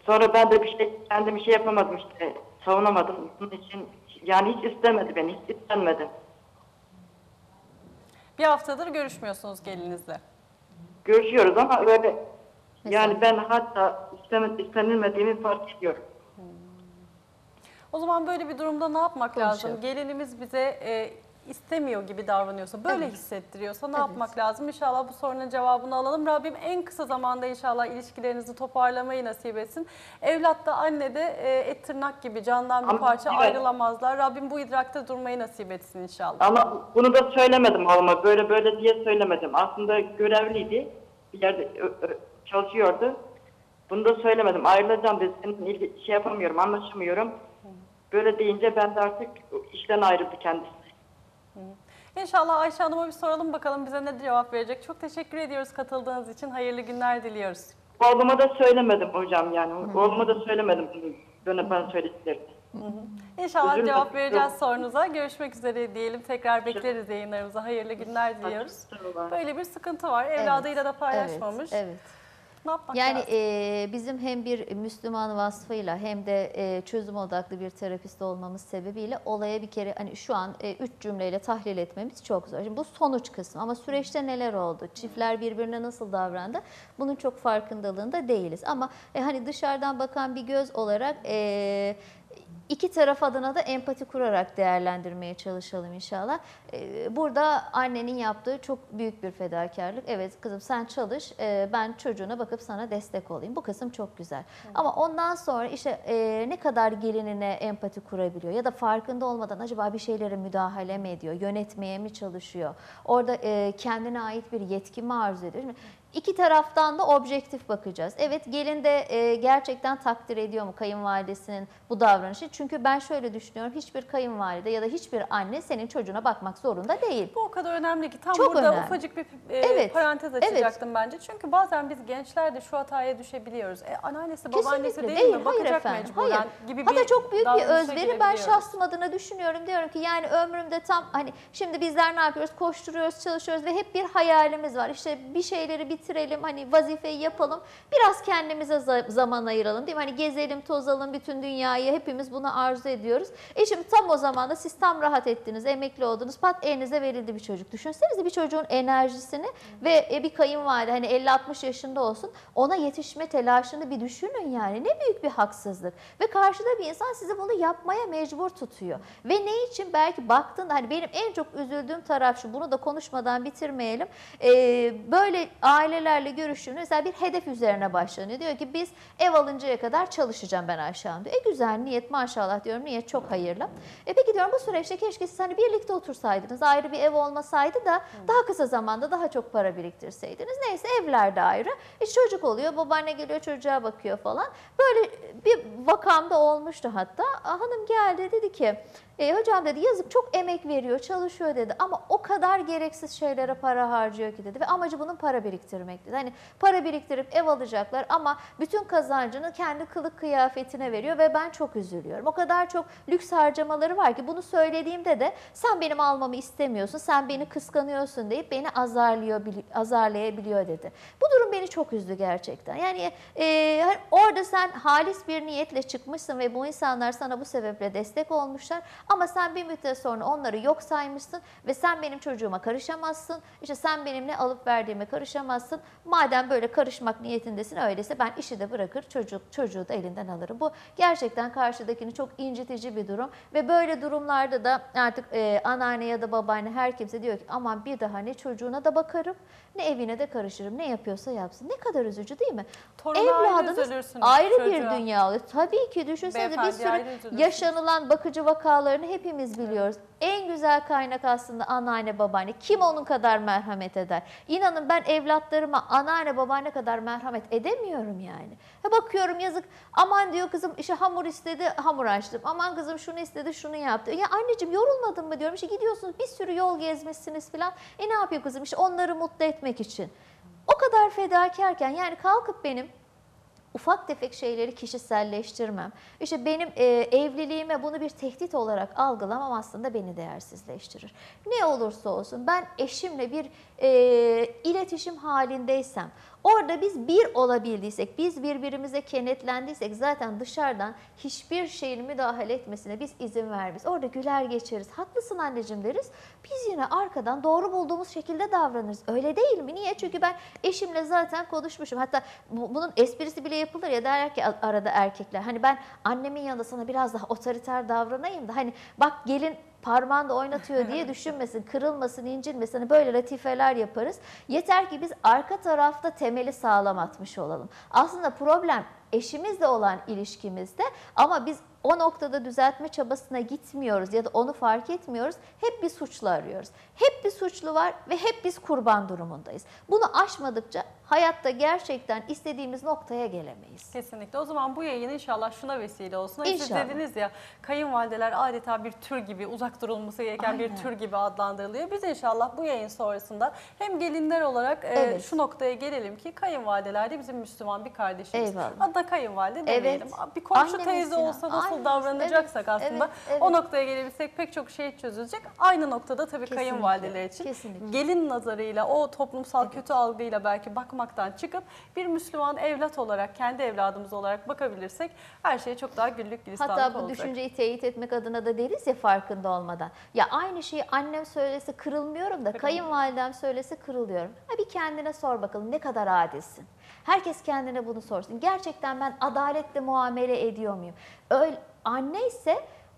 Sonra ben de bir şey kendim bir şey yapamadım işte. Savunamadım. Bunun için yani hiç istemedi beni. Hiç istenmedim. Bir haftadır görüşmüyorsunuz gelinizle. Görüşüyoruz ama öyle yani ben hatta istemedi, istenilmediğimi fark ediyorum. O zaman böyle bir durumda ne yapmak lazım? Gelinimiz bize e, istemiyor gibi davranıyorsa, böyle Evet. hissettiriyorsa ne Evet. yapmak lazım? İnşallah bu sorunun cevabını alalım. Rabbim en kısa zamanda inşallah ilişkilerinizi toparlamayı nasip etsin. Evlat da anne de e, et tırnak gibi candan bir Ama parça evet. ayrılamazlar. Rabbim bu idrakta durmayı nasip etsin inşallah. Ama bunu da söylemedim oğluma. Böyle böyle diye söylemedim. Aslında görevliydi. Bir yerde ö- ö- çalışıyordu. Bunu da söylemedim. Ayrılacağım dedi. Senin şey yapamıyorum, anlaşamıyorum. Böyle deyince ben de artık işten ayrıldı kendisi. İnşallah Ayşe Hanım'a bir soralım bakalım bize ne cevap verecek. Çok teşekkür ediyoruz katıldığınız için. Hayırlı günler diliyoruz. Oğluma da söylemedim hocam yani. Oğluma da söylemedim bunu. Böyle bana söylediklerini. İnşallah Özür cevap vereceğiz sorunuza. Görüşmek üzere diyelim. Tekrar bekleriz yayınlarımıza. Hayırlı günler diliyoruz. Böyle bir sıkıntı var. Evladıyla da paylaşmamış. Evet, evet. Ne yapmak Yani lazım? e, bizim hem bir Müslüman vasfıyla hem de e, çözüm odaklı bir terapist olmamız sebebiyle olaya bir kere hani şu an e, üç cümleyle tahlil etmemiz çok zor. Şimdi bu sonuç kısmı ama süreçte neler oldu? Çiftler birbirine nasıl davrandı? Bunun çok farkındalığında değiliz. Ama e, hani dışarıdan bakan bir göz olarak e, İki taraf adına da empati kurarak değerlendirmeye çalışalım inşallah. Ee, Burada annenin yaptığı çok büyük bir fedakarlık. Evet kızım sen çalış, ee, ben çocuğuna bakıp sana destek olayım. Bu kısım çok güzel. Ama ondan sonra işte ee, ne kadar gelinine empati kurabiliyor ya da farkında olmadan acaba bir şeylere müdahale mi ediyor, yönetmeye mi çalışıyor? Orada kendine ait bir yetki mi arzu ediyor? Şimdi İki taraftan da objektif bakacağız. Evet gelin de e, gerçekten takdir ediyor mu kayınvalidesinin bu davranışı? Çünkü ben şöyle düşünüyorum. Hiçbir kayınvalide ya da hiçbir anne senin çocuğuna bakmak zorunda değil. Bu o kadar önemli ki tam Çok burada önemli. ufacık bir e, Evet, parantez evet. açacaktım bence. Çünkü bazen biz gençler de şu hataya düşebiliyoruz. E, anneannesi babaannesi Kesinlikle değil, mi? Hayır Bakacak efendim. mecburen Hayır. gibi Hatta bir çok büyük bir özveri ben şahsım adına düşünüyorum. Diyorum ki yani ömrümde tam hani şimdi bizler ne yapıyoruz? Koşturuyoruz, çalışıyoruz ve hep bir hayalimiz var. İşte bir şeyleri bitirelim, hani vazifeyi yapalım. Biraz kendimize za- zaman ayıralım değil mi? Hani gezelim, tozalım bütün dünyayı. Hepimiz bunu arzu ediyoruz. E şimdi tam o zaman da siz tam rahat ettiniz, emekli oldunuz. Pat elinize verildi bir çocuk. Düşünsenize bir çocuğun enerjisini ve e, bir kayınvalide hani 50-60 yaşında olsun ona yetişme telaşını bir düşünün yani. Ne büyük bir haksızlık. Ve karşıda bir insan sizi bunu yapmaya mecbur tutuyor. Ve ne için belki baktığında hani benim en çok üzüldüğüm taraf şu bunu da konuşmadan bitirmeyelim. Ee, böyle ailelerle görüştüğümde mesela bir hedef üzerine başlanıyor. Diyor ki biz ev alıncaya kadar çalışacağım ben Ayşe Hanım diyor. E güzel niyet maşallah diyorum niyet çok hayırlı. E peki diyorum bu süreçte keşke siz hani birlikte otursaydınız ayrı bir ev olmasaydı da daha kısa zamanda daha çok para biriktirseydiniz. Neyse evler de ayrı. E çocuk oluyor babaanne geliyor çocuğa bakıyor falan. Böyle bir vakamda olmuştu hatta. Hanım geldi dedi ki e, hocam dedi yazık çok emek veriyor, çalışıyor dedi ama o kadar gereksiz şeylere para harcıyor ki dedi ve amacı bunun para biriktirmek dedi. Hani para biriktirip ev alacaklar ama bütün kazancını kendi kılık kıyafetine veriyor ve ben çok üzülüyorum. O kadar çok lüks harcamaları var ki bunu söylediğimde de sen benim almamı istemiyorsun, sen beni kıskanıyorsun deyip beni azarlıyor, bili- azarlayabiliyor dedi. Bu durum beni çok üzdü gerçekten. Yani e, orada sen halis bir niyetle çıkmışsın ve bu insanlar sana bu sebeple destek olmuşlar. Ama sen bir müddet sonra onları yok saymışsın ve sen benim çocuğuma karışamazsın. İşte sen benim ne alıp verdiğime karışamazsın. Madem böyle karışmak niyetindesin öyleyse ben işi de bırakır çocuk çocuğu da elinden alırım. Bu gerçekten karşıdakini çok incitici bir durum ve böyle durumlarda da artık e, anneanne ya da babaanne her kimse diyor ki aman bir daha ne çocuğuna da bakarım ne evine de karışırım ne yapıyorsa yapsın. Ne kadar üzücü değil mi? Toruna Evladınız ayrı bir dünya oluyor. Tabii ki düşünsenize bir sürü yaşanılan bakıcı vakalarını hepimiz biliyoruz. En güzel kaynak aslında anneanne babaanne. Kim onun kadar merhamet eder? İnanın ben evlatlarıma anneanne babaanne kadar merhamet edemiyorum yani. Ha bakıyorum yazık aman diyor kızım işte hamur istedi hamur açtım. Aman kızım şunu istedi şunu yaptı. Ya anneciğim yorulmadın mı diyorum. İşte gidiyorsunuz bir sürü yol gezmişsiniz falan. E ne yapıyor kızım işte onları mutlu etmek için. O kadar fedakarken yani kalkıp benim ufak tefek şeyleri kişiselleştirmem. İşte benim e, evliliğime bunu bir tehdit olarak algılamam aslında beni değersizleştirir. Ne olursa olsun ben eşimle bir e, iletişim halindeysem, orada biz bir olabildiysek, biz birbirimize kenetlendiysek zaten dışarıdan hiçbir şeyin müdahale etmesine biz izin vermeyiz. Orada güler geçeriz. Haklısın anneciğim deriz. Biz yine arkadan doğru bulduğumuz şekilde davranırız. Öyle değil mi? Niye? Çünkü ben eşimle zaten konuşmuşum. Hatta bu- bunun esprisi bile yapılır ya derler ki arada erkekler. Hani ben annemin yanında sana biraz daha otoriter davranayım da hani bak gelin parmağını da oynatıyor diye düşünmesin, kırılmasın, incinmesin. Hani böyle latifeler yaparız. Yeter ki biz arka tarafta temeli sağlam atmış olalım. Aslında problem eşimizle olan ilişkimizde ama biz o noktada düzeltme çabasına gitmiyoruz ya da onu fark etmiyoruz. Hep bir suçlu arıyoruz. Hep bir suçlu var ve hep biz kurban durumundayız. Bunu aşmadıkça hayatta gerçekten istediğimiz noktaya gelemeyiz. Kesinlikle. O zaman bu yayın inşallah şuna vesile olsun. Hani Siz İnşallah. dediniz ya kayınvalideler adeta bir tür gibi uzak durulması gereken bir Aynen. tür gibi adlandırılıyor. Biz inşallah bu yayın sonrasında hem gelinler olarak e, Evet. şu noktaya gelelim ki kayınvalideler de bizim Müslüman bir kardeşimiz. Eyvallah. Adına kayınvalide demeyelim. Evet. Bir komşu Anne teyze mesela. olsa nasıl Aynen. davranacaksak Evet, aslında evet, evet. o noktaya gelebilsek pek çok şey çözülecek. Aynı noktada tabii Kesinlikle, kayınvalideler için kesinlikle. gelin nazarıyla o toplumsal kötü algıyla belki bakmaktan çıkıp bir Müslüman evlat olarak kendi evladımız olarak bakabilirsek her şey çok daha güllük gülistanlık Hatta bu olacak. düşünceyi teyit etmek adına da deriz ya farkında olmadan. Ya aynı şeyi annem söylese kırılmıyorum da kayınvalidem söylese kırılıyorum. Ha bir kendine sor bakalım ne kadar adilsin. Herkes kendine bunu sorsun. Gerçekten ben adaletle muamele ediyor muyum? Öyle, anne ise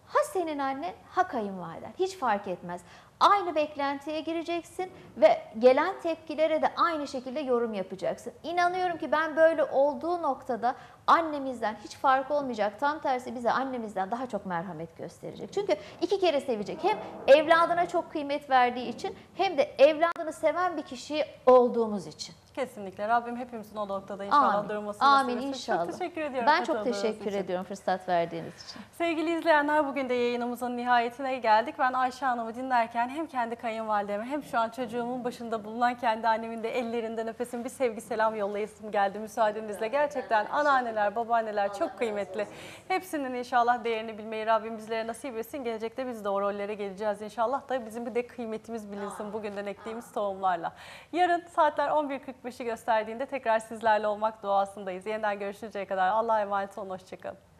ha senin annen ha kayınvaliden hiç fark etmez. Aynı beklentiye gireceksin ve gelen tepkilere de aynı şekilde yorum yapacaksın. İnanıyorum ki ben böyle olduğu noktada annemizden hiç fark olmayacak. Tam tersi bize annemizden daha çok merhamet gösterecek. Çünkü iki kere sevecek. Hem evladına çok kıymet verdiği için hem de evladını seven bir kişi olduğumuz için. Kesinlikle. Rabbim hepimizin o noktada inşallah Amin. durmasını Amin nasip etsin. inşallah. Çok teşekkür ediyorum. Ben çok teşekkür için. ediyorum fırsat verdiğiniz için. Sevgili izleyenler bugün de yayınımızın nihayetine geldik. Ben Ayşe Hanım'ı dinlerken hem kendi kayınvalideme hem şu an çocuğumun başında bulunan kendi annemin de ellerinden öpesim bir sevgi selam yollayasım geldi müsaadenizle. Gerçekten anneanneler, babaanneler çok kıymetli. Hepsinin inşallah değerini bilmeyi Rabbim bizlere nasip etsin. Gelecekte biz de o rollere geleceğiz inşallah da bizim bir de kıymetimiz bilinsin bugünden ektiğimiz tohumlarla. Yarın saatler 11.45'i gösterdiğinde tekrar sizlerle olmak duasındayız. Yeniden görüşünceye kadar Allah'a emanet olun. Hoşçakalın.